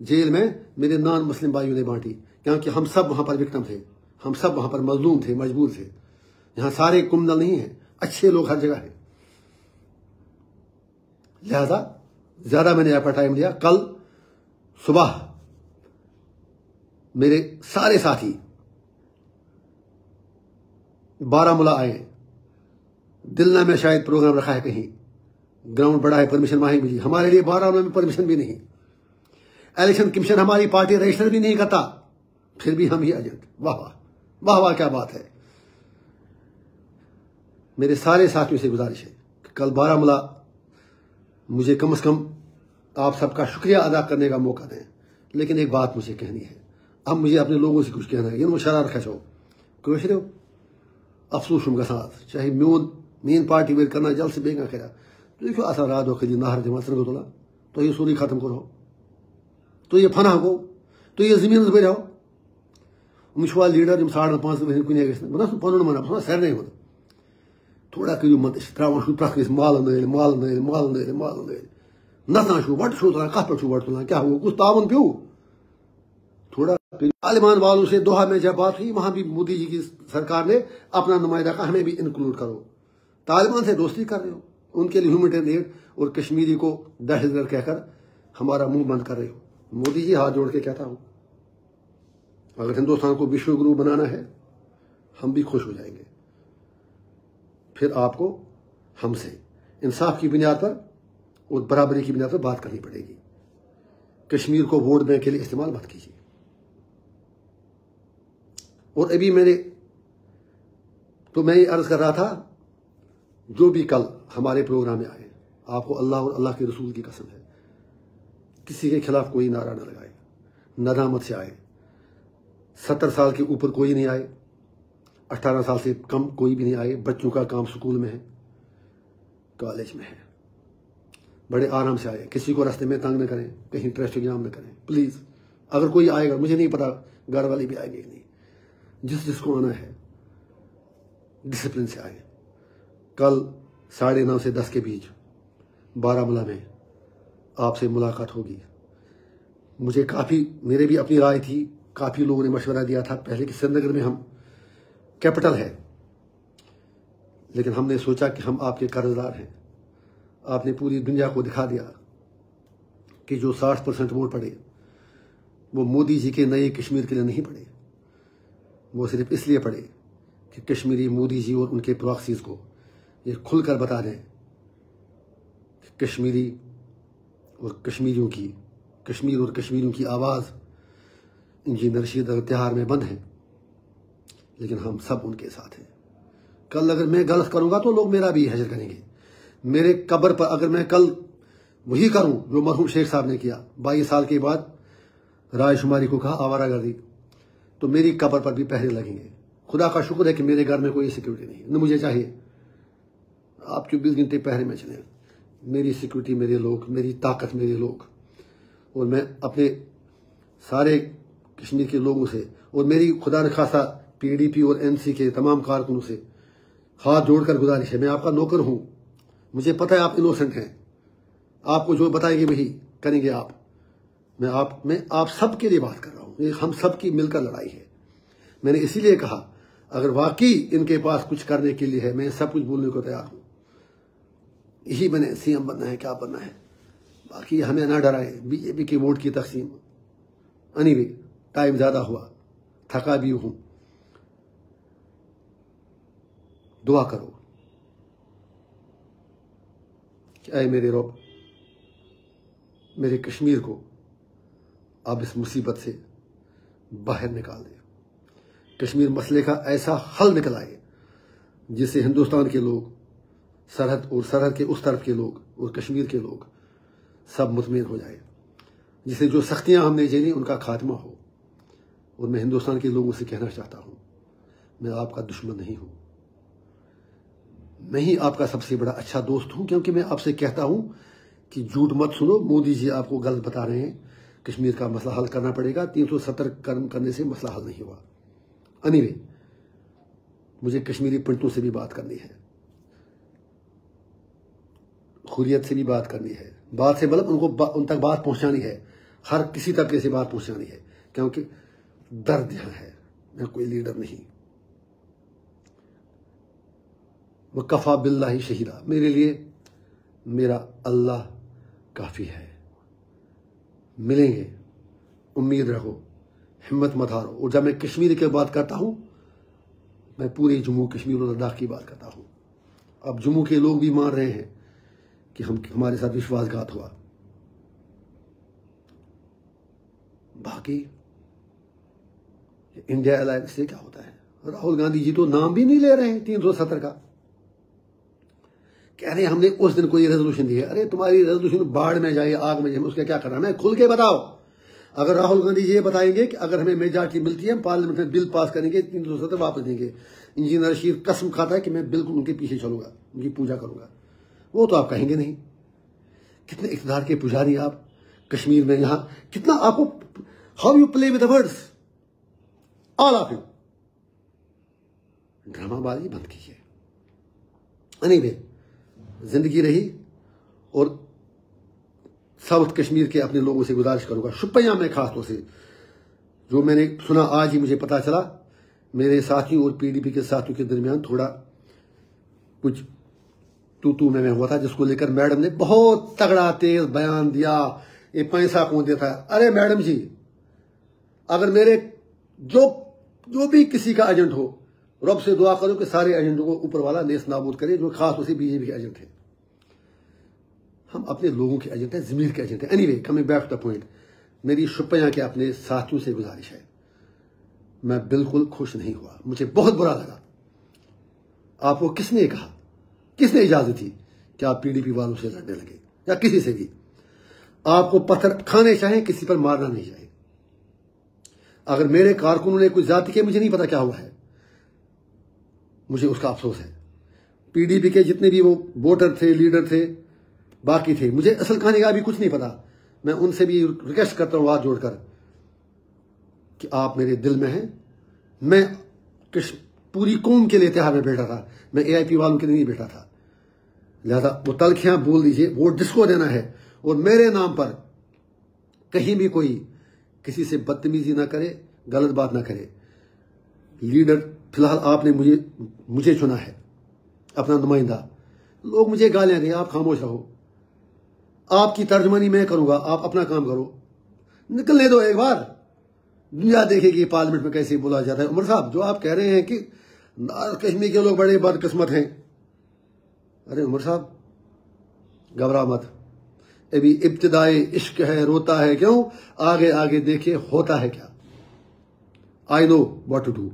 جیل میں میرے نان مسلم بھائیوں نے بانٹی، کیونکہ ہم سب وہاں پر وکٹم تھے، ہم سب وہاں پر مظلوم تھے، مجبور تھے۔ یہاں سارے کمنل نہیں ہیں، اچھے لوگ ہر جگہ ہیں۔ لہذا زیادہ میں نے یہاں پر ٹائم لیا کل صبح میرے سارے ساتھی بارہ ملا آئے۔ دلنا میں شاید پروگرام رکھا ہے کہیں۔ گراؤنڈ بڑا ہے پرمیشن وہاں ملی ہمارے لیے بارہ میں پرمیشن بھی نہیں۔ الیکشن کمیشن ہماری پارٹی رجسٹر بھی نہیں کرتا۔ پھر بھی ہم ہی ایجنٹ واہ واہ۔ واہ واہ کیا بات ہے۔ میرے سارے ساتھیوں سے گزارش ہے کہ کل بارہ ملا مجھے کم از کم آپ سب کا شکریہ ادا کرنے کا موقع دیں۔ لیکن ایک بات مجھے کہنی ہے۔ اب مجھے اپنے لوگوں سے کچھ کہنا ہے۔ یہ شرار کھچو کشر افسوس گسان چاہے میون مین پارٹی ول کرنا، جلد سے بیگا کرا تھی آسان رات وقت نہر دن سرگ تلا۔ تھی سوری ختم کرو۔ تو یہ فنہ گو تو یہ زمین بڑھو مشوا لیڈر یم ساڑن پانچ ورن کن گھن بہ پن ونان بہ سارے ون تھوڑا کرو مت ترا پریت کس مال نل مال نل مال نل مال نل نژان وٹ چھو تلان کت پہ وٹ تلان کیا ہو؟ کس تعاون پیو تھوڑا طالبان والوں سے دوحہ میں جب بات ہوئی، وہاں بھی مودی جی کی سرکار نے اپنا نمائندہ کہا، ہمیں بھی انکلوڈ کرو۔ طالبان سے دوستی کر رہے ہو، ان کے لیے ہیومنٹین ایڈ اور کشمیری کو دہشت گرد کہہ کر ہمارا منہ بند کر رہے ہو۔ مودی جی ہاتھ جوڑ کے کہتا ہوں، اگر ہندوستان کو وشو گرو بنانا ہے، ہم بھی خوش ہو جائیں گے۔ پھر آپ کو ہم سے انصاف کی بنیاد پر اور برابری کی بنیاد پر بات کرنی پڑے گی۔ کشمیر کو ووٹ بینک کے لیے استعمال مت کیجیے۔ اور ابھی میں نے تو میں یہ عرض کر رہا تھا جو بھی کل ہمارے پروگرام میں آئے، آپ کو اللہ اور اللہ کے رسول کی قسم ہے۔ کسی کے خلاف کوئی نعرہ نہ لگائے، ندامت سے آئے۔ ستر سال کے اوپر کوئی نہیں آئے، اٹھارہ سال سے کم کوئی بھی نہیں آئے، بچوں کا کام سکول میں ہے، کالج میں ہے۔ بڑے آرام سے آئے، کسی کو راستے میں تنگ نہ کریں، کہیں ٹریفک جام نہ کریں۔ پلیز، اگر کوئی آئے گا، مجھے نہیں پتا گھر والے بھی آئے گے نہیں۔ جس جس کو آنا ہے، ڈسپلن سے آئے۔ کل ساڑھے نو سے دس کے بیچ بارہ ملا میں آپ سے ملاقات ہوگی۔ مجھے کافی، میرے بھی اپنی رائے تھی، کافی لوگوں نے مشورہ دیا تھا۔ پہلے کہ سری نگر میں ہم کیپٹل ہے لیکن ہم نے سوچا کہ ہم آپ کے قرض دار ہیں۔ آپ نے پوری دنیا کو دکھا دیا کہ جو ساٹھ پرسنٹ ووٹ پڑے، وہ مودی جی کے نئے کشمیر کے لیے نہیں پڑے۔ وہ صرف اس لیے پڑے کہ کشمیری مودی جی اور ان کے پراکسیز کو یہ کھل کر بتا دیں کہ کشمیری اور کشمیریوں کی، کشمیر اور کشمیریوں کی آواز انجینئر رشید تہار میں بند ہیں لیکن ہم سب ان کے ساتھ ہیں۔ کل اگر میں غلط کروں گا تو لوگ میرا بھی حجر کریں گے۔ میرے قبر پر اگر میں کل وہی کروں جو مرحوم شیخ صاحب نے کیا، بائیس سال کے بعد رائے شماری کو کہا، آوارہ گردی، تو میری قبر پر بھی پہرے لگیں گے۔ خدا کا شکر ہے کہ میرے گھر میں کوئی سیکیورٹی نہیں نہ مجھے چاہیے۔ آپ چوبیس گھنٹے پہرے میں چلیں میری سیکیورٹی میرے لوگ، میری طاقت، میرے لوگ۔ اور میں اپنے سارے کشمیر کے لوگوں سے اور میری خدا نخواستہ پی ڈی پی اور این سی کے تمام کارکنوں سے ہاتھ جوڑ کر گزارش ہے۔ میں آپ کا نوکر ہوں۔ مجھے پتہ ہے آپ انوسنٹ ہیں۔ آپ کو جو بتائیں گے وہی کریں گے آپ۔ میں آپ میں آپ سب کے لیے بات کر رہا ہوں۔ یہ ہم سب کی مل کر لڑائی ہے۔ میں نے اسی لیے کہا، اگر واقعی ان کے پاس کچھ کرنے کے لیے ہے، میں سب کچھ بولنے کو تیار ہوں۔ یہی میں نے سی ایم بننا ہے، کیا بننا ہے؟ باقی ہمیں نہ ڈرائیں۔ بی جے پی کے ووٹ کی تقسیم۔ انیوے بھی ٹائم زیادہ ہوا۔ تھکا بھی ہوں۔ دعا کرو۔ کہ اے میرے رب، میرے کشمیر کو آپ اس مصیبت سے باہر نکال دیں کشمیر مسئلے کا ایسا حل نکل آئے جس سے ہندوستان کے لوگ سرحد اور سرحد کے اس طرف کے لوگ اور کشمیر کے لوگ سب مطمئن ہو جائے جسے جو سختیاں ہم نے جینی ان کا خاتمہ ہو۔ اور میں ہندوستان کے لوگوں سے کہنا چاہتا ہوں، میں آپ کا دشمن نہیں ہوں۔ میں ہی آپ کا سب سے بڑا اچھا دوست ہوں، کیونکہ میں آپ سے کہتا ہوں کہ جھوٹ مت سنو۔ مودی جی آپ کو غلط بتا رہے ہیں۔ کشمیر کا مسئلہ حل کرنا پڑے گا۔ تین سو ستر کرم کرنے سے مسئلہ حل نہیں ہوا۔ انیوے مجھے کشمیری پنٹوں سے بھی بات کرنی ہے۔ خوریت سے بھی بات کرنی ہے۔ بات سے مطلب ان کو ان تک بات پہنچانی ہے۔ ہر کسی طبقے سے بات پہنچانی ہے۔ کیونکہ درد یہاں ہے۔ میں کوئی لیڈر نہیں۔ وہ کفا بلّہ شہیدہ میرے لیے میرا اللہ کافی ہے۔ ملیں گے۔ امید رہو۔ ہمت مت ہارو۔ اور جب میں کشمیر کی بات کرتا ہوں، میں پورے جموں کشمیر اور لداخ کی بات کرتا ہوں۔ اب جموں کے لوگ بھی مان رہے ہیں۔ کہ ہم ہمارے ساتھ وشواس گھات ہوا۔ باقی انڈیا الائنس سے کیا ہوتا ہے؟ راہل گاندھی جی تو نام بھی نہیں لے رہے ہیں تین سو ستر کا۔ کہہ رہے ہیں ہم نے اس دن کوئی ریزولوشن دی ہے۔ ارے تمہاری ریزولوشن باڑھ میں جائے، آگ میں جائے اس کا کیا کرنا میں کھل کے بتاؤ۔ اگر راہل گاندھی جی یہ بتائیں گے کہ اگر ہمیں میجارٹی ملتی ہے، ہم پارلیمنٹ میں بل پاس کریں گے، تین سو ستر واپس دیں گے۔ انجینئر شیر قسم کھاتا ہے کہ میں بالکل ان کے پیچھے چلوں گا، ان کی پوجا کروں گا۔ وہ تو آپ کہیں گے نہیں۔ کتنے اقتدار کے پجاری آپ کشمیر میں یہاں، کتنا آپ کو how you play with words all of you drama بازی بند کیجیے اینی وے زندگی رہی اور ساؤتھ کشمیر کے اپنے لوگوں سے گزارش کروں گا۔ شپیاں میں خاص طور سے۔ جو میں نے سنا آج ہی مجھے پتا چلا، میرے ساتھیوں اور پی ڈی پی کے ساتھیوں کے درمیان تھوڑا کچھ تو تو میں میں ہوا تھا، جس کو لے کر میڈم نے بہت تگڑا تیز بیان دیا۔ یہ پیسہ کون دیتا ہے ارے میڈم جی اگر میرے جو جو بھی کسی کا ایجنٹ ہو، رب سے دعا کرو کہ سارے ایجنٹوں کو اوپر والا نیس نابود کرے، جو خاص طور سے بی جے پی کے ایجنٹ ہیں۔ ہم اپنے لوگوں کے ایجنٹ ہیں زمین کے ایجنٹ ہیں۔ Anyway coming back the point میری شپیاں کے اپنے ساتھیوں سے گزارش ہے۔ میں بالکل خوش نہیں ہوا۔ مجھے بہت برا لگا۔ آپ کو کس نے کہا؟ کس نے اجازت تھی کہ آپ پی ڈی پی والوں سے لڑنے لگے یا کسی سے بھی؟ آپ کو پتھر کھانے چاہیں، کسی پر مارنا نہیں چاہے اگر میرے کارکنوں نے کچھ ذاتی کیا مجھے نہیں پتا کیا ہوا ہے۔ مجھے اس کا افسوس ہے۔ پی ڈی پی کے جتنے بھی وہ ووٹر تھے، لیڈر تھے، باقی تھے، مجھے اصل کہانی کا بھی کچھ نہیں پتا۔ میں ان سے بھی ریکویسٹ کرتا ہوں، ہاتھ جوڑ کر کہ آپ میرے دل میں ہیں۔ میں پوری قوم کے لیے اتحاد میں بیٹھا تھا۔ میں اے آئی پی والوں کے لیے نہیں بیٹھا تھا۔ لہذا وہ تلخیاں بول دیجیے ووٹ جس کو دینا ہے۔ اور میرے نام پر کہیں بھی کوئی کسی سے بدتمیزی نہ کرے، غلط بات نہ کرے۔ لیڈر، فی الحال آپ نے مجھے مجھے چنا ہے۔ اپنا نمائندہ۔ لوگ مجھے گالیاں دیں، آپ خاموش رہو۔ آپ کی ترجمانی میں کروں گا، آپ اپنا کام کرو۔ نکلنے دو ایک بار۔ دنیا دیکھے گی پارلیمنٹ میں کیسے بولا جاتا ہے۔ عمر صاحب، جو آپ کہہ رہے ہیں کہ کشمیر کے لوگ بڑے بد قسمت ہیں۔ ارے عمر صاحب، گھبرا مت۔ ابھی ابتدائی عشق ہے، روتا ہے، کیوں؟ آگے آگے دیکھے ہوتا ہے کیا۔ I know what to do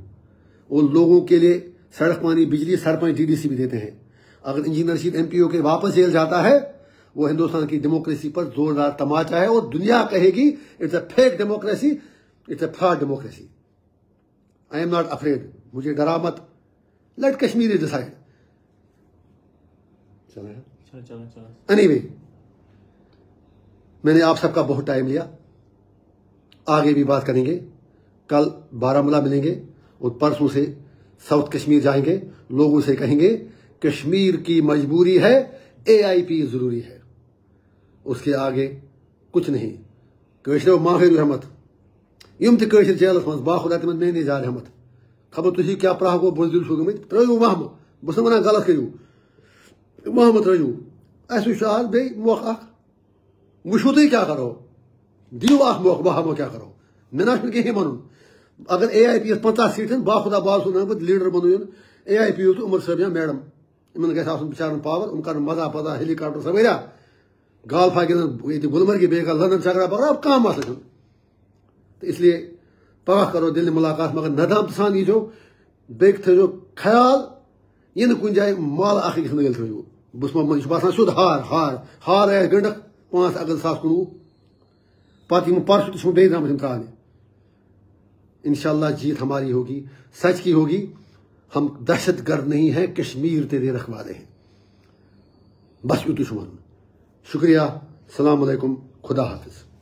ان لوگوں کے لیے سڑک پانی، بجلی، سرپنچ ڈی ڈی سی بھی دیتے ہیں۔ اگر انجینئر شیٹ ایم پی او کے واپس جیل جاتا ہے، وہ ہندوستان کی ڈیموکریسی پر زوردار تماچا ہے۔ اور دنیا کہے گی it's a fake democracy it's a fraud democracy I am not afraid مجھے ڈرا مت۔ لیٹ ڈسائڈ اینی وے میں نے آپ سب کا بہت ٹائم لیا۔ آگے بھی بات کریں گے۔ کل بارہ ملا ملیں گے اور پرسوں سے ساؤتھ کشمیر جائیں گے۔ لوگوں سے کہیں گے کشمیر کی مجبوری ہے اے آئی پی ضروری ہے۔ اس کے آگے کچھ نہیں۔ کشر ماہر رحمت یم تشر جیلس من باخدا تم میں نہیں زیادہ رحمت۔ خبر تھی کیا پراہ گو بزدل چھو گمت ترو وہم بس ونان غلط کریو وہم ترو اس وچ بی موقع اخ وشو تھی کیا کرو؟ دیو اخ موقع وہم کیا کرو؟ مے نہ کہ من اگر اے آئی پی ایس پنچہ سیٹن باخدا بال سن لیڈر بنو اے آئی پی تو عمر صاحب یا میڈم ان گھس آسن بچارن پاور ام کر مزہ پزہ ہیلی کاپٹر سویرا گال پھا گندن یہ گلمرگی بیٚیہِ کر لندن چکرا پکرا اب کانٛہہ مسلہٕ چھُنہٕ تو اس لیے پگہ کرو دل ملاقات، مگر ندام سان یی بیٚیہِ تھٲیزیو خیال، یہِ نہٕ کُنہِ جایہِ مال اکھ أکِس نٲلۍ تھٲیزیو بہٕ چھُس باسان سیود ہار ہار ہار آیا گنڈک پانچ اگست زٕ ساس کُنوُہ پتہ یِم پرسوں تہِ چھُ بیٚیہِ درٛامٕتۍ یِم ترٛاونہِ انشاءاللہ جیت ہماری ہوگی، سچ کی ہوگی۔ ہم دہشت گرد نہیں ہیں، کشمیر تیرے رکھوالے ہیں۔ بس یوتو شمان شکریہ، السلام علیکم، خدا حافظ۔